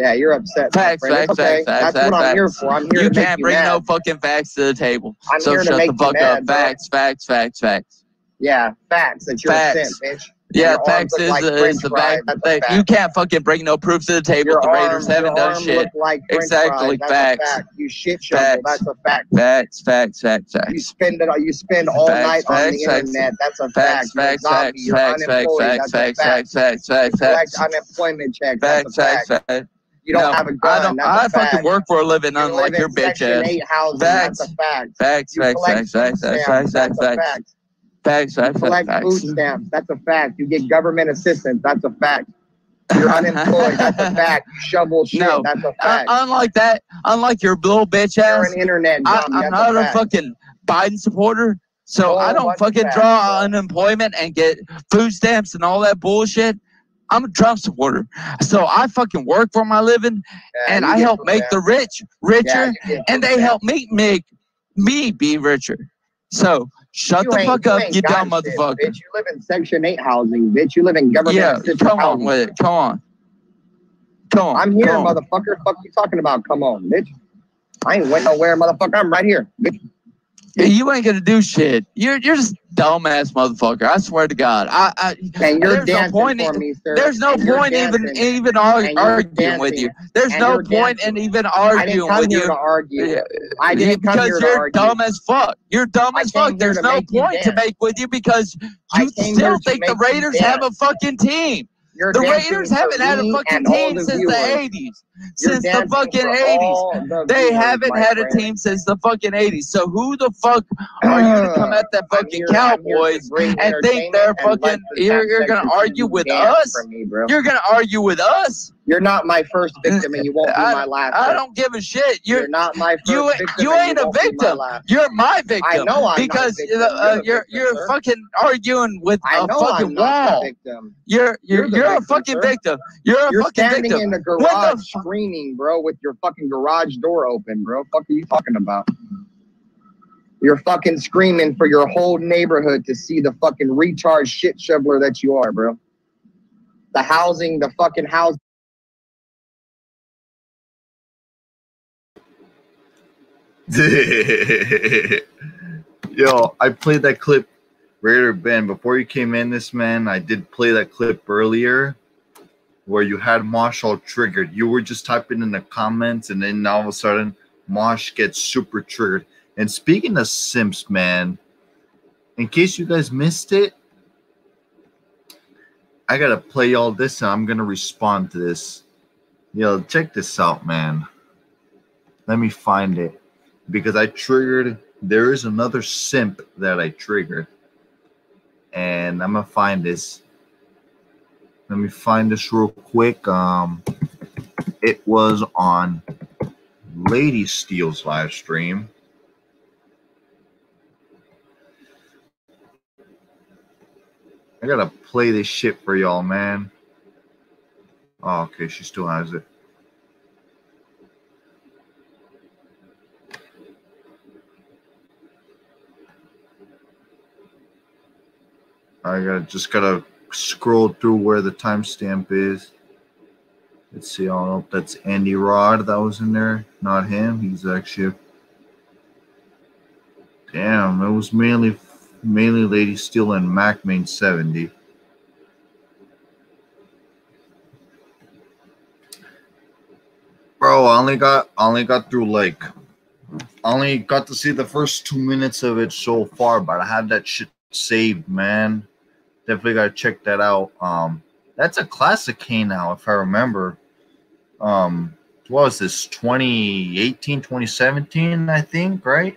Yeah, you're upset, my Facts, facts, okay. facts, facts, That's what I'm here for. I'm here You to make can't you bring mad. no fucking facts to the table. I'm So here to shut make the fuck up. Facts, facts, facts, facts. Yeah, facts that you're Facts. a simp, bitch. Yeah, Your facts is, like is the fact that you can't fucking bring no proof to the table. Your the Raiders arm, haven't done shit. like Exactly. Facts. fact. You shit shovel. Facts. That's a fact. Facts, facts, facts, facts. You spend it. You spend all Facts, night on the facts. internet. That's a fact. Facts, facts, facts, facts, facts, facts, facts, facts, facts, facts, facts. unemployment checks. Facts, facts, facts. You don't No, have a I gun. don't. That's I fact. fucking work for a living, You unlike your bitch ass. 8 housing. Facts. That's a fact. Facts, facts, facts, facts, facts, facts, facts, a facts, fact. facts, You collect facts, food stamps. That's a fact. You get government assistance. That's a fact. You're unemployed. That's a fact. You shovel (laughs) shit. No. That's a Uh, fact. unlike that, unlike your little bitch You're ass, an internet I, I'm not a a fucking Biden supporter, so Oh, I don't fucking fact, draw bro? unemployment and get food stamps and all that bullshit. I'm a Trump supporter, so I fucking work for my living, Yeah, and I help make the rich richer, Yeah, and they help me make me be richer. So shut You the fuck up, you dumb motherfucker. Bitch, you live in Section 8 housing, bitch. You live in government Yeah, come on with it. Come on. Come on. I'm here, motherfucker. Fuck you talking about? Come on, bitch. I ain't went nowhere, motherfucker. I'm right here. Bitch. (laughs) You ain't gonna do shit. You're you're just dumbass motherfucker. I swear to God. I, I And you're There's no point for me, sir. there's no And point even even ar- And you're arguing with you. There's And no point dancing. in even I didn't arguing come with here you. to argue. I didn't come because here to you're argue. dumb as fuck. You're dumb as fuck. There's no point to make with you because you still think the Raiders have a fucking team. You're The Raiders haven't had a fucking team the since viewers. the 80s. You're Since the fucking 80s. the They viewers, haven't had a team since the fucking 80s. So who the fuck (clears throat) are you to come at the I'm fucking here- to Cowboys and think they're entertainment and let fucking- you're- you're gonna argue with us? Me. You're gonna argue with us? You're not my first victim, and you won't be I- my last. I don't give a shit. You're, You're not my first you- victim. you ain't a be my victim. you're my victim. I know I'm because not a victim. uh, You're the you're victim, you're fucking arguing with I a know fucking I'm not wall. the victim. You're you're You're the you're a fucking sir. victim. You're a You're fucking standing victim. in the the garage f- screaming, bro, with your fucking garage door open, bro. Fuck are you talking about? You're fucking screaming for your whole neighborhood to see the fucking recharged shit shoveler that you are, bro. The housing, the fucking house. (laughs) Yo, I played that clip, Raider Ben. Before you came in, this man, I did play that clip earlier where you had Mosh all triggered. You were just typing in the comments, and then all of a sudden, Mosh gets super triggered. And speaking of Simps, man, in case you guys missed it, I gotta play all this, and I'm gonna respond to this. Yo, check this out, man. Let me find it because I triggered. There is another simp that I triggered, and I'm gonna find this. Let me find this real quick. Um, it was on Lady Steel's live stream. I gotta play this shit for y'all, man. Oh, okay, she still has it. I gotta just gotta scroll through where the timestamp is. Let's see. I don't know if that's Andy Rod that was in there. Not him. He's actually. Damn, it was mainly mainly Lady Steel and Mac Main 70. Bro, I only got I only got through like I only got to see the first two minutes of it so far, but I had that shit saved, man. Definitely gotta check that out. Um that's a classic Hey now, if I remember. Um what was this 2018, 2017, I think, right?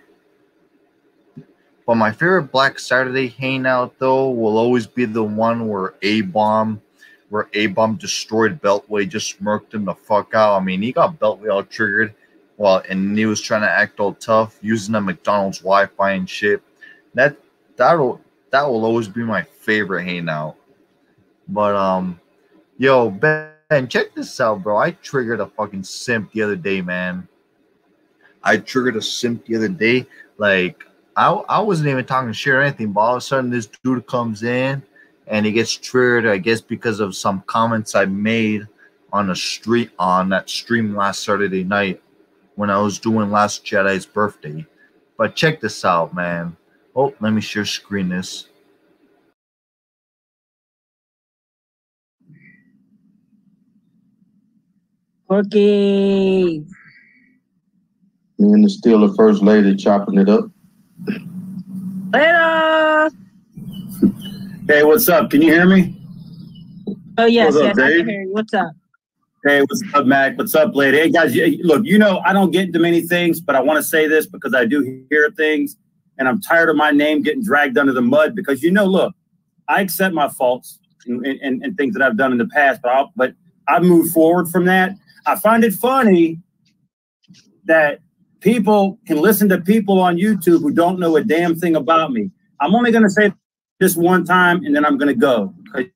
But my favorite Black Saturday hangout though will always be the one where A Bomb, where A Bomb destroyed Beltway, just smirked him the fuck out. I mean, he got Beltway all triggered, well, and he was trying to act all tough, using the McDonald's Wi-Fi and shit. That that'll that will always be my favorite hangout. But um, yo Ben, check this out, bro. I triggered a fucking simp the other day, man. I triggered a simp the other day, like I, I wasn't even talking shit or anything, but all of a sudden this dude comes in and he gets triggered, I guess, because of some comments I made on a street on that stream last Saturday night when I was doing Last Jedi's birthday. But check this out, man. Oh, let me share screen this. Okay. Me and the still the first lady chopping it up. Later. Hey, what's up? Can you hear me? Oh yes, What's yes, up, I Dave? can hear you. What's up? Hey, what's up, Mac? What's up, lady? Hey, guys, look, you know, I don't get into many things, but I want to say this because I do hear things and I'm tired of my name getting dragged under the mud because, you know, look, I accept my faults and, and, and things that I've done in the past, but I'll, but I move forward from that. I find it funny that people can listen to people on YouTube who don't know a damn thing about me. I'm only going to say this one time and then I'm going to go because,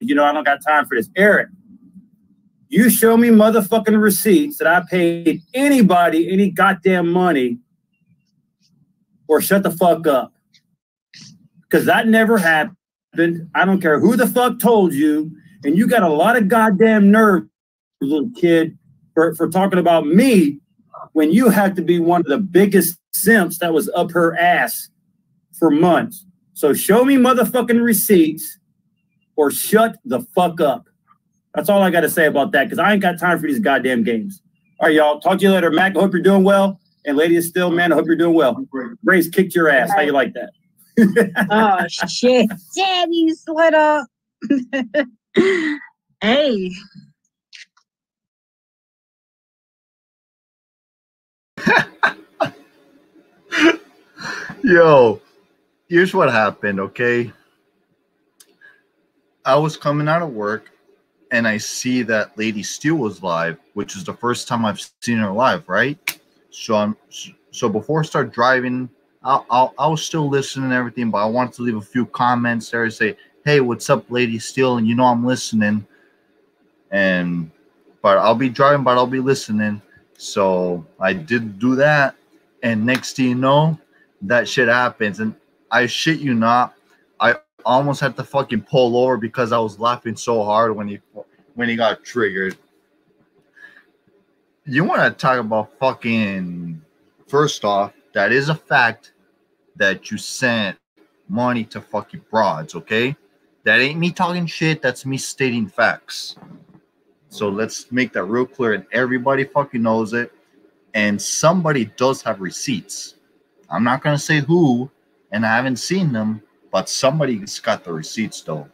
you know, I don't got time for this. Eric, you show me motherfucking receipts that I paid anybody any goddamn money or shut the fuck up. Because that never happened. I don't care who the fuck told you. And you got a lot of goddamn nerve, little kid, for, for talking about me when you had to be one of the biggest simps that was up her ass for months. So show me motherfucking receipts or shut the fuck up. That's all I got to say about that because I ain't got time for these goddamn games. All right, y'all. Talk to you later. Mac, hope you're doing well. And Lady is still, man, I hope you're doing well. Grace kicked your ass. How you like that? (laughs) Oh shit. Damn you slit (laughs) up. hey. (laughs) Yo, here's what happened, okay? I was coming out of work and I see that Lady Steel was live, which is the first time I've seen her live, right? So I'm so before I start driving, I, I, I'll still listen and everything, but I wanted to leave a few comments there and say, "Hey, what's up, Lady Steel?" And you know I'm listening, and but I'll be driving, but I'll be listening. So I did do that, and next thing you know, that shit happens, and I shit you not, I almost had to fucking pull over because I was laughing so hard when he when he got triggered. You want to talk about fucking first off, that is a fact that you sent money to fucking broads, okay? That ain't me talking shit, that's me stating facts. So let's make that real clear and everybody fucking knows it. And somebody does have receipts. I'm not gonna say who, and I haven't seen them, but somebody's got the receipts though.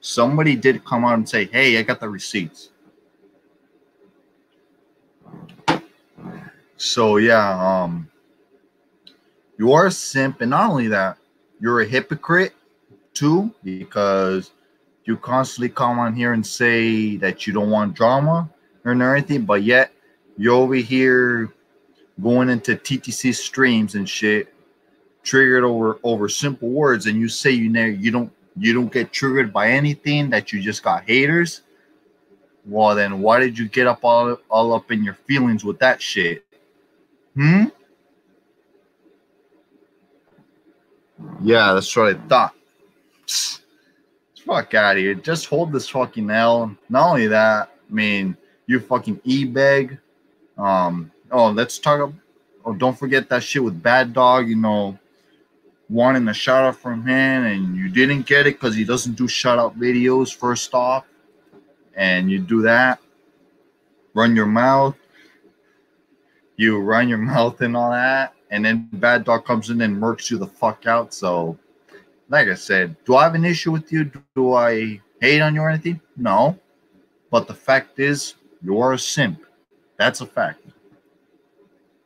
Somebody did come out and say, "Hey, I got the receipts." So yeah, um, you are a simp, and not only that, you're a hypocrite too, because you constantly come on here and say that you don't want drama or anything, but yet you're over here going into TTC streams and shit, triggered over over simple words, and you say you never you don't you don't get triggered by anything that you just got haters. Well, then why did you get up all all up in your feelings with that shit? Hmm. Yeah, that's what I thought. Psst. Fuck out of here. Just hold this fucking L. Not only that, I mean, you fucking e-beg. Um, oh, let's talk. ab- Oh, don't forget that shit with Bad Dog. You know, wanting a shout out from him and you didn't get it because he doesn't do shout out videos first off, and you do that, run your mouth, you run your mouth and all that, and then Bad Dog comes in and murks you the fuck out. So, like I said, do I have an issue with you? Do I hate on you or anything? No. But the fact is, you're a simp. That's a fact.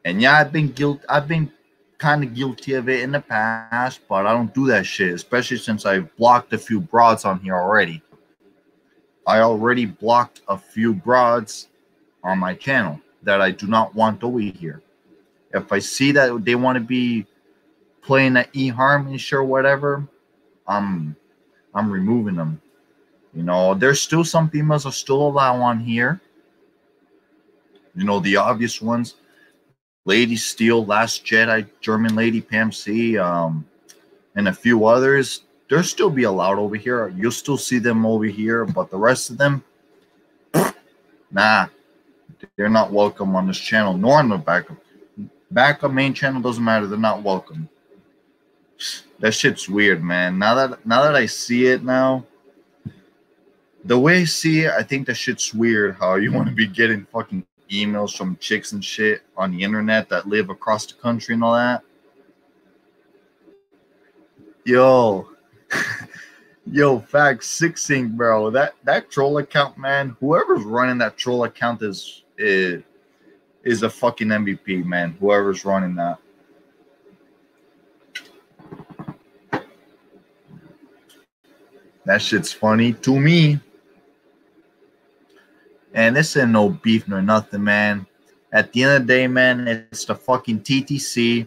And yeah, I've been guilt. I've been kind of guilty of it in the past, but I don't do that shit, especially since I've blocked a few broads on here already. I already blocked a few broads on my channel that I do not want over here. If I see that they want to be playing that eHarmony shit or whatever, I'm I'm removing them. You know, there's still some females are still allowed on here. You know, the obvious ones. Lady Steel, Last Jedi, German Lady Pam C, um, and a few others. They'll still be allowed over here. You'll still see them over here, but the rest of them, (clears throat) nah, they're not welcome on this channel nor on the backup. Backup main channel doesn't matter. They're not welcome. That shit's weird, man. Now that now that I see it now, the way I see it, I think that shit's weird. How you want to be getting fucking emails from chicks and shit on the internet that live across the country and all that. Yo, (laughs) yo, fact sixing, bro. That that troll account, man. Whoever's running that troll account is is is a fucking MVP, man. Whoever's running that. That shit's funny to me. And this ain't no beef nor nothing, man. At the end of the day, man, it's the fucking TTC.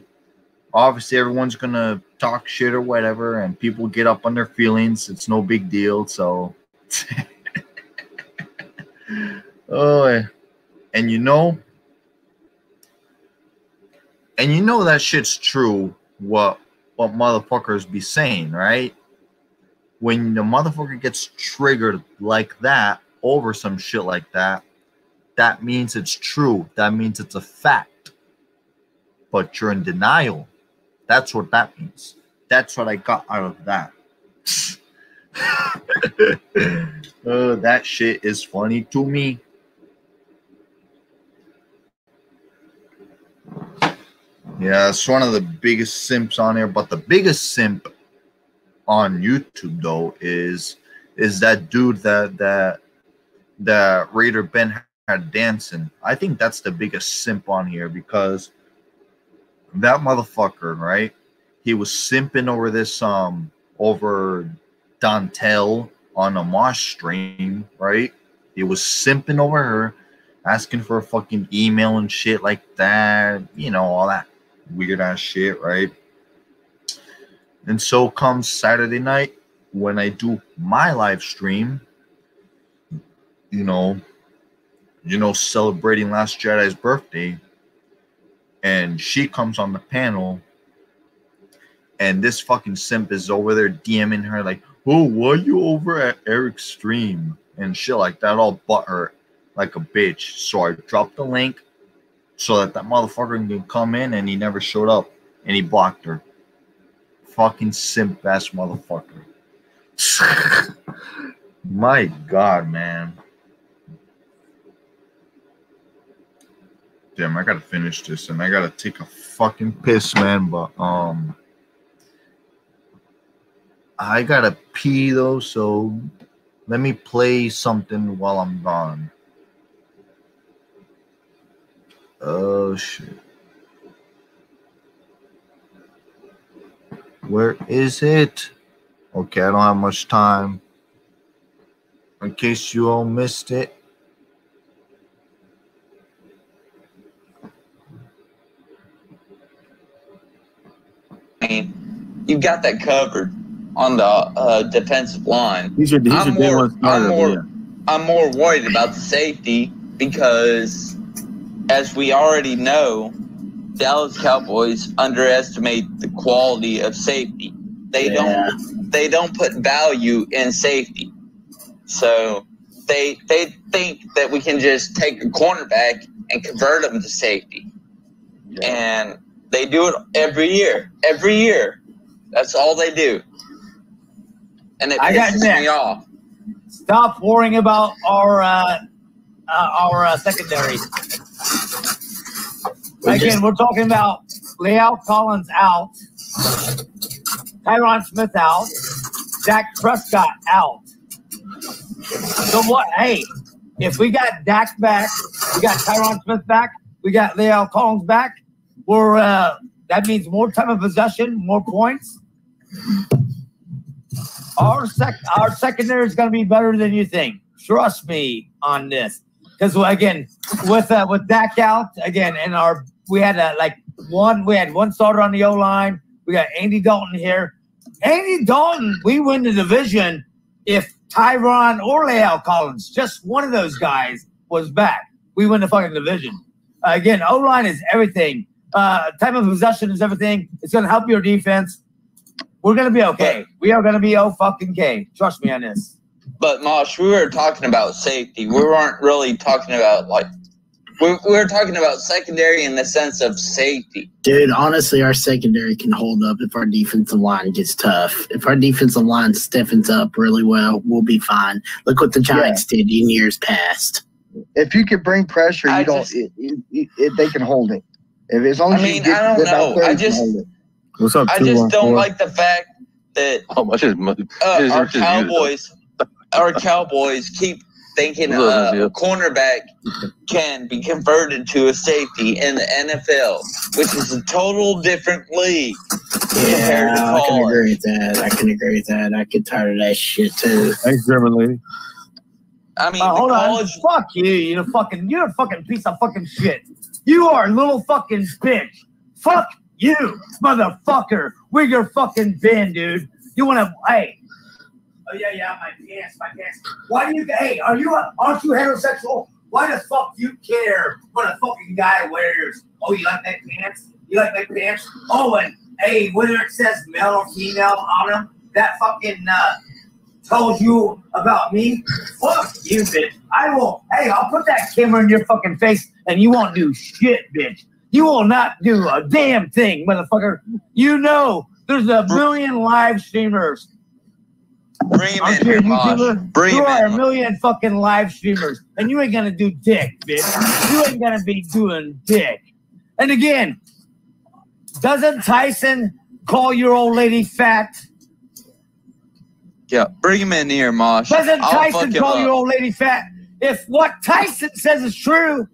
Obviously, everyone's gonna talk shit or whatever, and people get up on their feelings. It's no big deal. So, (laughs) oh, and you know, and you know that shit's true. What what motherfuckers be saying, right? When the motherfucker gets triggered like that over some shit like that, that means it's true. That means it's a fact. But you're in denial. That's what that means. That's what I got out of that. uh, (laughs) that shit is funny to me. Yeah, it's one of the biggest simps on here, but the biggest simp on YouTube though is is that dude that that that Raider Ben had dancing. I think that's the biggest simp on here because that motherfucker, right? He was simping over this um over Dantel on a Mosh stream, right? He was simping over her, asking for a fucking email and shit like that, you know, all that weird ass shit, right? And so comes Saturday night when I do my live stream, you know, you know, celebrating Last Jedi's birthday, and she comes on the panel, and this fucking simp is over there DMing her like, "Oh, why you over at Eric's stream?" and shit like that, all butt her like a bitch. So I dropped the link so that that motherfucker can come in, and he never showed up, and he blocked her. Fucking simp ass motherfucker. (laughs) My God, man. Damn, I gotta finish this and I gotta take a fucking piss, man. But um I gotta pee though, so let me play something while I'm gone. Oh shit. Where is it? Okay, I don't have much time. In case you all missed it. You've got that covered on the uh, defensive line. These are these I'm are more, I'm more, yeah. I'm more worried about the safety because, as we already know, Dallas Cowboys underestimate the quality of safety. They Yeah. don't. They don't put value in safety. So they they think that we can just take a cornerback and convert them to safety, and they do it every year. Every year, That's all they do. And it I got pisses next. me off. Stop worrying about our uh, uh, our uh, secondary. We Again, just- we're talking about La'el Collins out, Tyron Smith out, Dak Prescott out. So what? Hey, if we got Dak back, we got Tyron Smith back, we got La'el Collins back. We're uh, that means more time of possession, more points. Our sec our secondary is going to be better than you think. Trust me on this. Because again, with uh, with Dak out again, and our we had uh, like one we had one starter on the O line. We got Andy Dalton here. Andy Dalton, we win the division if Tyron or La'el Collins, just one of those guys, was back. We win the fucking division. Uh, again, O line is everything. Uh, time of possession is everything. It's going to help your defense. We're going to be okay. We are going to be oh fucking K. Trust me on this. But Mosh, we were talking about safety. We weren't really talking about like we, we were talking about secondary in the sense of safety. Dude, honestly, our secondary can hold up if our defensive line gets tough. If our defensive line stiffens up really well, we'll be fine. Look what the Giants did in years past. If you could bring pressure, you I don't. just- it, it, it, it- they can hold it. If as long I mean, you get I don't them know. there, I just- What's up, I just don't four? like the fact that How much is money? uh, our it just you, though? Cowboys, our Cowboys keep thinking Look, uh, a cornerback can be converted to a safety in the NFL, which is a total different league compared Yeah, to I can agree with that. I can agree with that. I get tired of that shit too. Thanks, German lady. I mean, Uh, hold college. on. Fuck you. You're a fucking. You're a fucking piece of fucking shit. You are a little fucking bitch. Fuck you, motherfucker. We're your fucking bin, dude. You want to? Hey. Oh yeah, yeah. My pants, my pants. Why do you? Hey, are you? Aren't you heterosexual? Why the fuck you care what a fucking guy wears? Oh, you like that pants? You like that pants? Oh, and hey, whether it says male or female on them, that fucking uh, told you about me. Fuck you, bitch. I will. Hey, I'll put that camera in your fucking face, and you won't do shit, bitch. You will not do a damn thing, motherfucker. You know there's a million live streamers. Bring him in you here. YouTuber? Bring You are a million fucking live streamers, and you ain't gonna do dick, bitch. You ain't gonna be doing dick. And again, doesn't Tyson call your old lady fat? Yeah, bring him in here, Mosh. Doesn't I'll Tyson fuck him call up. your old lady fat? If what Tyson says is true,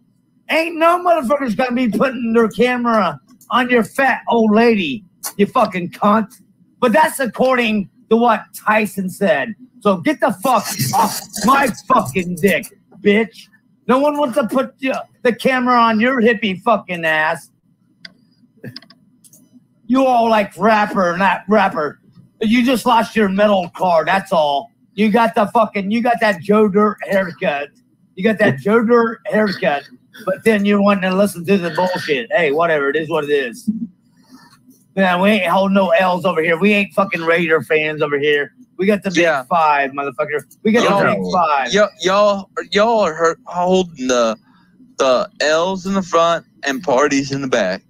ain't no motherfuckers gonna be putting their camera on your fat old lady, you fucking cunt. But that's according to what Tyson said. So get the fuck off my fucking dick, bitch. No one wants to put the, the camera on your hippie fucking ass. You all like rapper, not rapper. You just lost your metal card. That's all. You got the fucking. You got that Joe Dirt haircut. You got that Joe Dirt haircut. But then you want to listen to the bullshit. Hey, whatever. It is what it is. Man, we ain't holding no L's over here. We ain't fucking Raider fans over here. We got the big Yeah. five, motherfucker. We got the Y'all- big five. Y'all, y'all, y'all are hurt, holding the the L's in the front and parties in the back.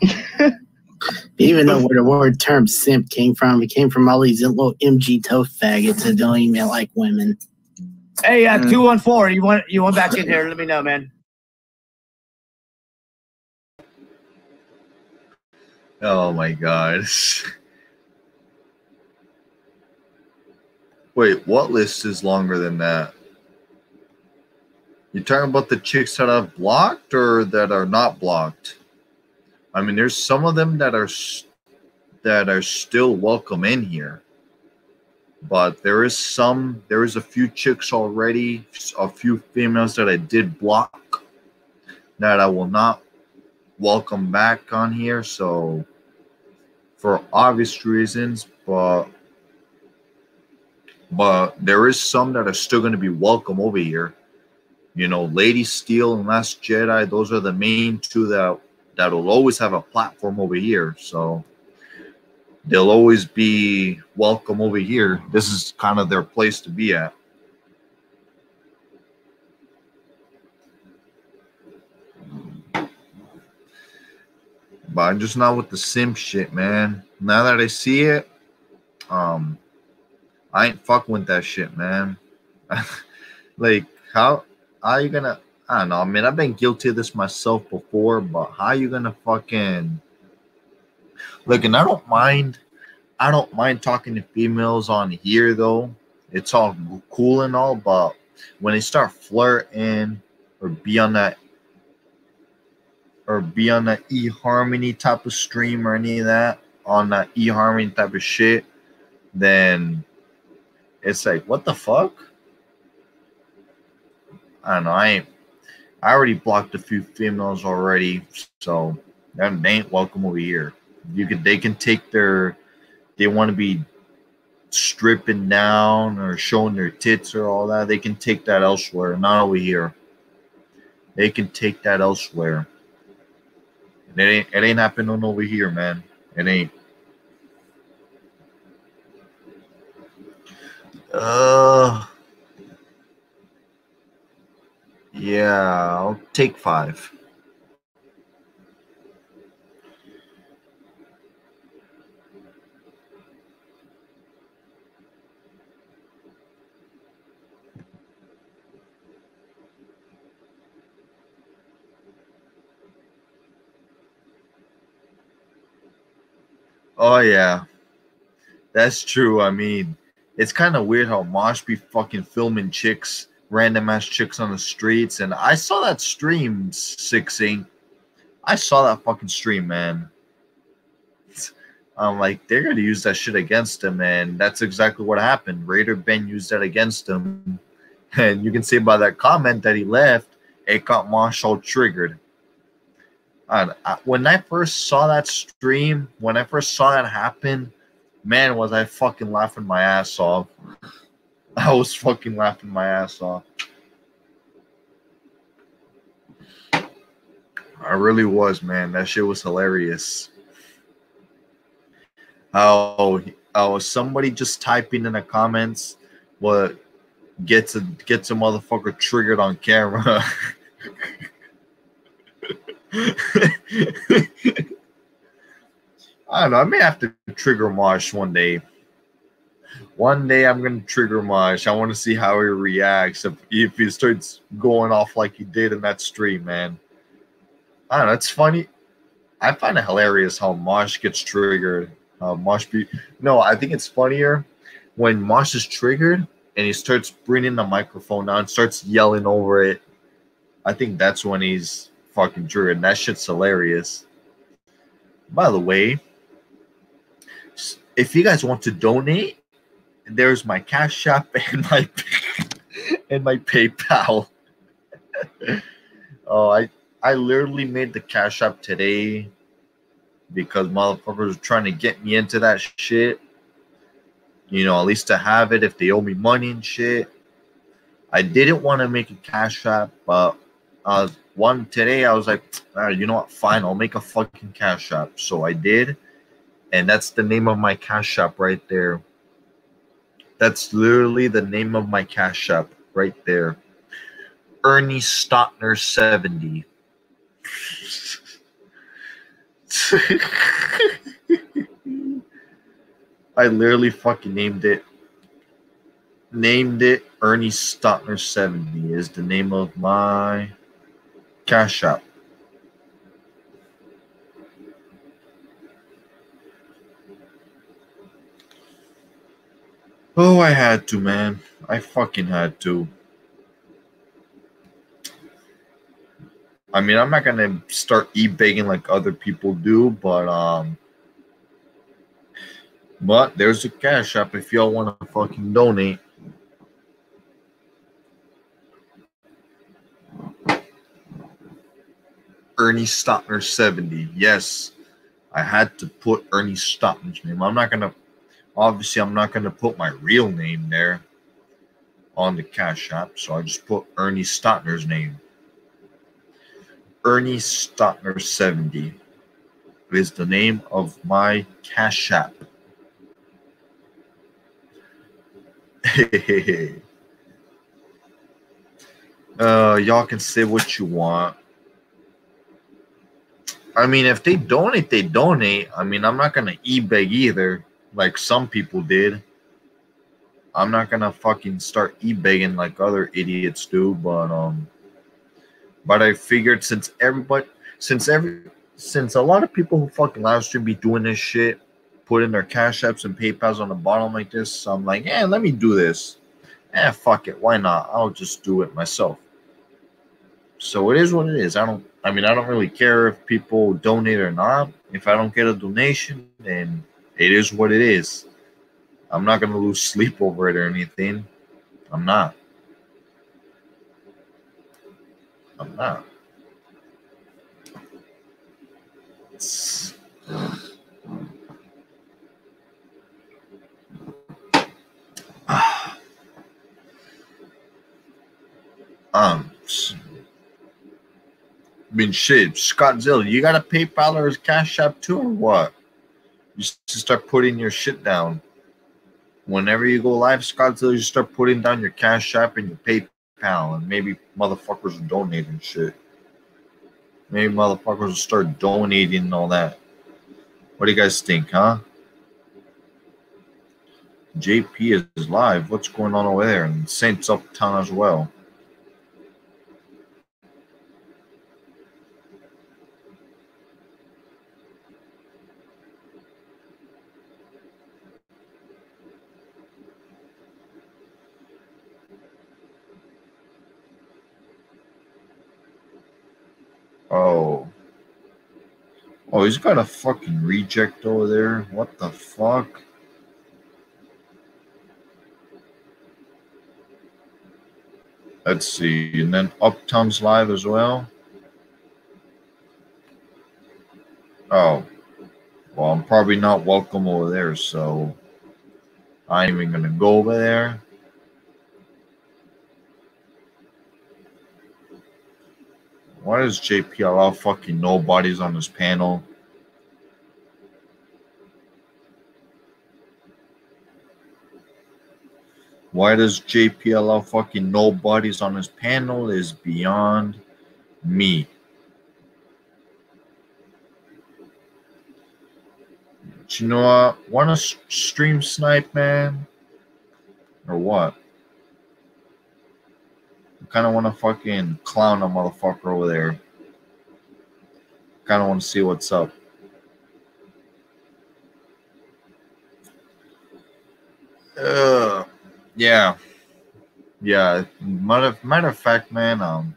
(laughs) You even know where the word term simp came from. It came from all these little MGTOW faggots that don't even like women. Hey, uh, Mm. two one four. You want you want back in here? Let me know, man. Oh my god. Wait, what list is longer than that? You talking about the chicks that I've blocked or that are not blocked? I mean, there's some of them that are that are still welcome in here, but there is some. There is a few chicks already, a few females that I did block that I will not welcome back on here. So, for obvious reasons, but but there is some that are still going to be welcome over here. You know, Lady Steel and Last Jedi; those are the main two that that will always have a platform over here. So they'll always be welcome over here. This is kind of their place to be at. But I'm just not with the simp shit, man. now that I see it, um, I ain't fucking with that shit, man. (laughs) like, how, how are you gonna? I don't know. I mean, I've been guilty of this myself before, but how you gonna fucking look? And I don't mind. I don't mind talking to females on here though. It's all cool and all, but when they start flirting or be on that or be on that eHarmony type of stream or any of that on that eHarmony type of shit, then it's like, what the fuck? I don't know. I ain't. I already blocked a few females already, so they ain't welcome over here. You could, they can take their, they want to be stripping down or showing their tits or all that. They can take that elsewhere, not over here. They can take that elsewhere. It ain't, it ain't happening over here, man. It ain't. Uh, yeah, I'll take five. Oh yeah, that's true. I mean, it's kind of weird how Mosh be fucking filming chicks, random ass chicks on the streets, and I saw that stream, Sixing. I saw that fucking stream, man. I'm like, they're gonna use that shit against him, and that's exactly what happened. Raider Ben used that against him, and you can see by that comment that he left, it got Mosh all triggered. I, when I first saw that stream, when I first saw that happen, man, was I fucking laughing my ass off. (laughs) I was fucking laughing my ass off. I really was, man. That shit was hilarious. Oh, oh, somebody just typing in the comments what gets a gets a motherfucker triggered on camera. (laughs) I don't know. I may have to trigger Mosh one day. One day I'm gonna trigger Mosh. I want to see how he reacts if if he starts going off like he did in that stream, man. I don't know. It's funny. I find it hilarious how Mosh gets triggered. Uh, Mosh be no. I think it's funnier when Mosh is triggered and he starts bringing the microphone down, starts yelling over it. I think that's when he's fucking triggered. That shit's hilarious. By the way, if you guys want to donate, there's my Cash App (laughs) and my and my PayPal. (laughs) oh, I I literally made the Cash App today because motherfuckers are trying to get me into that shit. You know, at least to have it if they owe me money and shit. I didn't want to make a Cash App, but uh, one today I was like, you know what? Fine, I'll make a fucking Cash App. So I did and that's the name of my cash shop right there. That's literally the name of my cash shop right there. Ernie Stautner 70. (laughs) I literally fucking named it. Named it Ernie Stautner 70 is the name of my cash shop. Oh, I had to, man. I fucking had to. I mean, I'm not gonna start e-begging like other people do, but um, but there's a cash app if y'all want to fucking donate. Ernie Stautner 70. Yes, I had to put Ernie Stautner's name. I'm not gonna obviously I'm not going to put my real name there on the cash app, so I just put Ernie Stautner's name. Ernie Stautner 70 is the name of my cash app. (laughs) uh, y'all can say what you want. I mean, if they donate, they donate. I mean, I'm not gonna e-beg either, like some people did. I'm not gonna fucking start e-begging like other idiots do, but um, but I figured since everybody, since every, since a lot of people who fucking live stream be doing this shit, putting their cash apps and PayPal's on the bottom like this, so I'm like, yeah, let me do this. Eh, fuck it, why not? I'll just do it myself. So it is what it is. I don't. I mean, I don't really care if people donate or not. If I don't get a donation, then it is what it is. I'm not gonna lose sleep over it or anything. I'm not. I'm not. It's- (sighs) um, I mean, shit, Scottzilla, you got a PayPal or a Cash App too, or what? You start putting your shit down. Whenever you go live, Scottzilla, you start putting down your Cash App and your PayPal, and maybe motherfuckers will donate and shit. Maybe motherfuckers will start donating and all that. What do you guys think, huh? JP is live. What's going on over there? And Saints Uptown as well. Oh. Oh, he's got a fucking reject over there. What the fuck? Let's see. And then Uptown's live as well. Oh. Well, I'm probably not welcome over there, so I ain't even gonna go over there. Why does JP allow fucking nobodies on his panel? Why does JP allow fucking nobodies on his panel is beyond me. But you know what? Want to stream snipe, man? Or what? Kind of want to fucking clown a motherfucker over there. Kind of want to see what's up. Uh, yeah, yeah. Matter matter of fact, man. Um,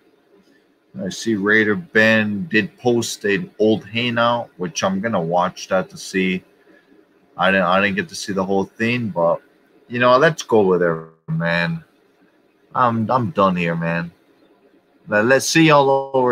I see Raider Ben did post an old hangout, which I'm gonna watch that to see. I didn't I didn't get to see the whole thing, but you know, let's go with it, man. I'm I'm done here, man. Let's see y'all over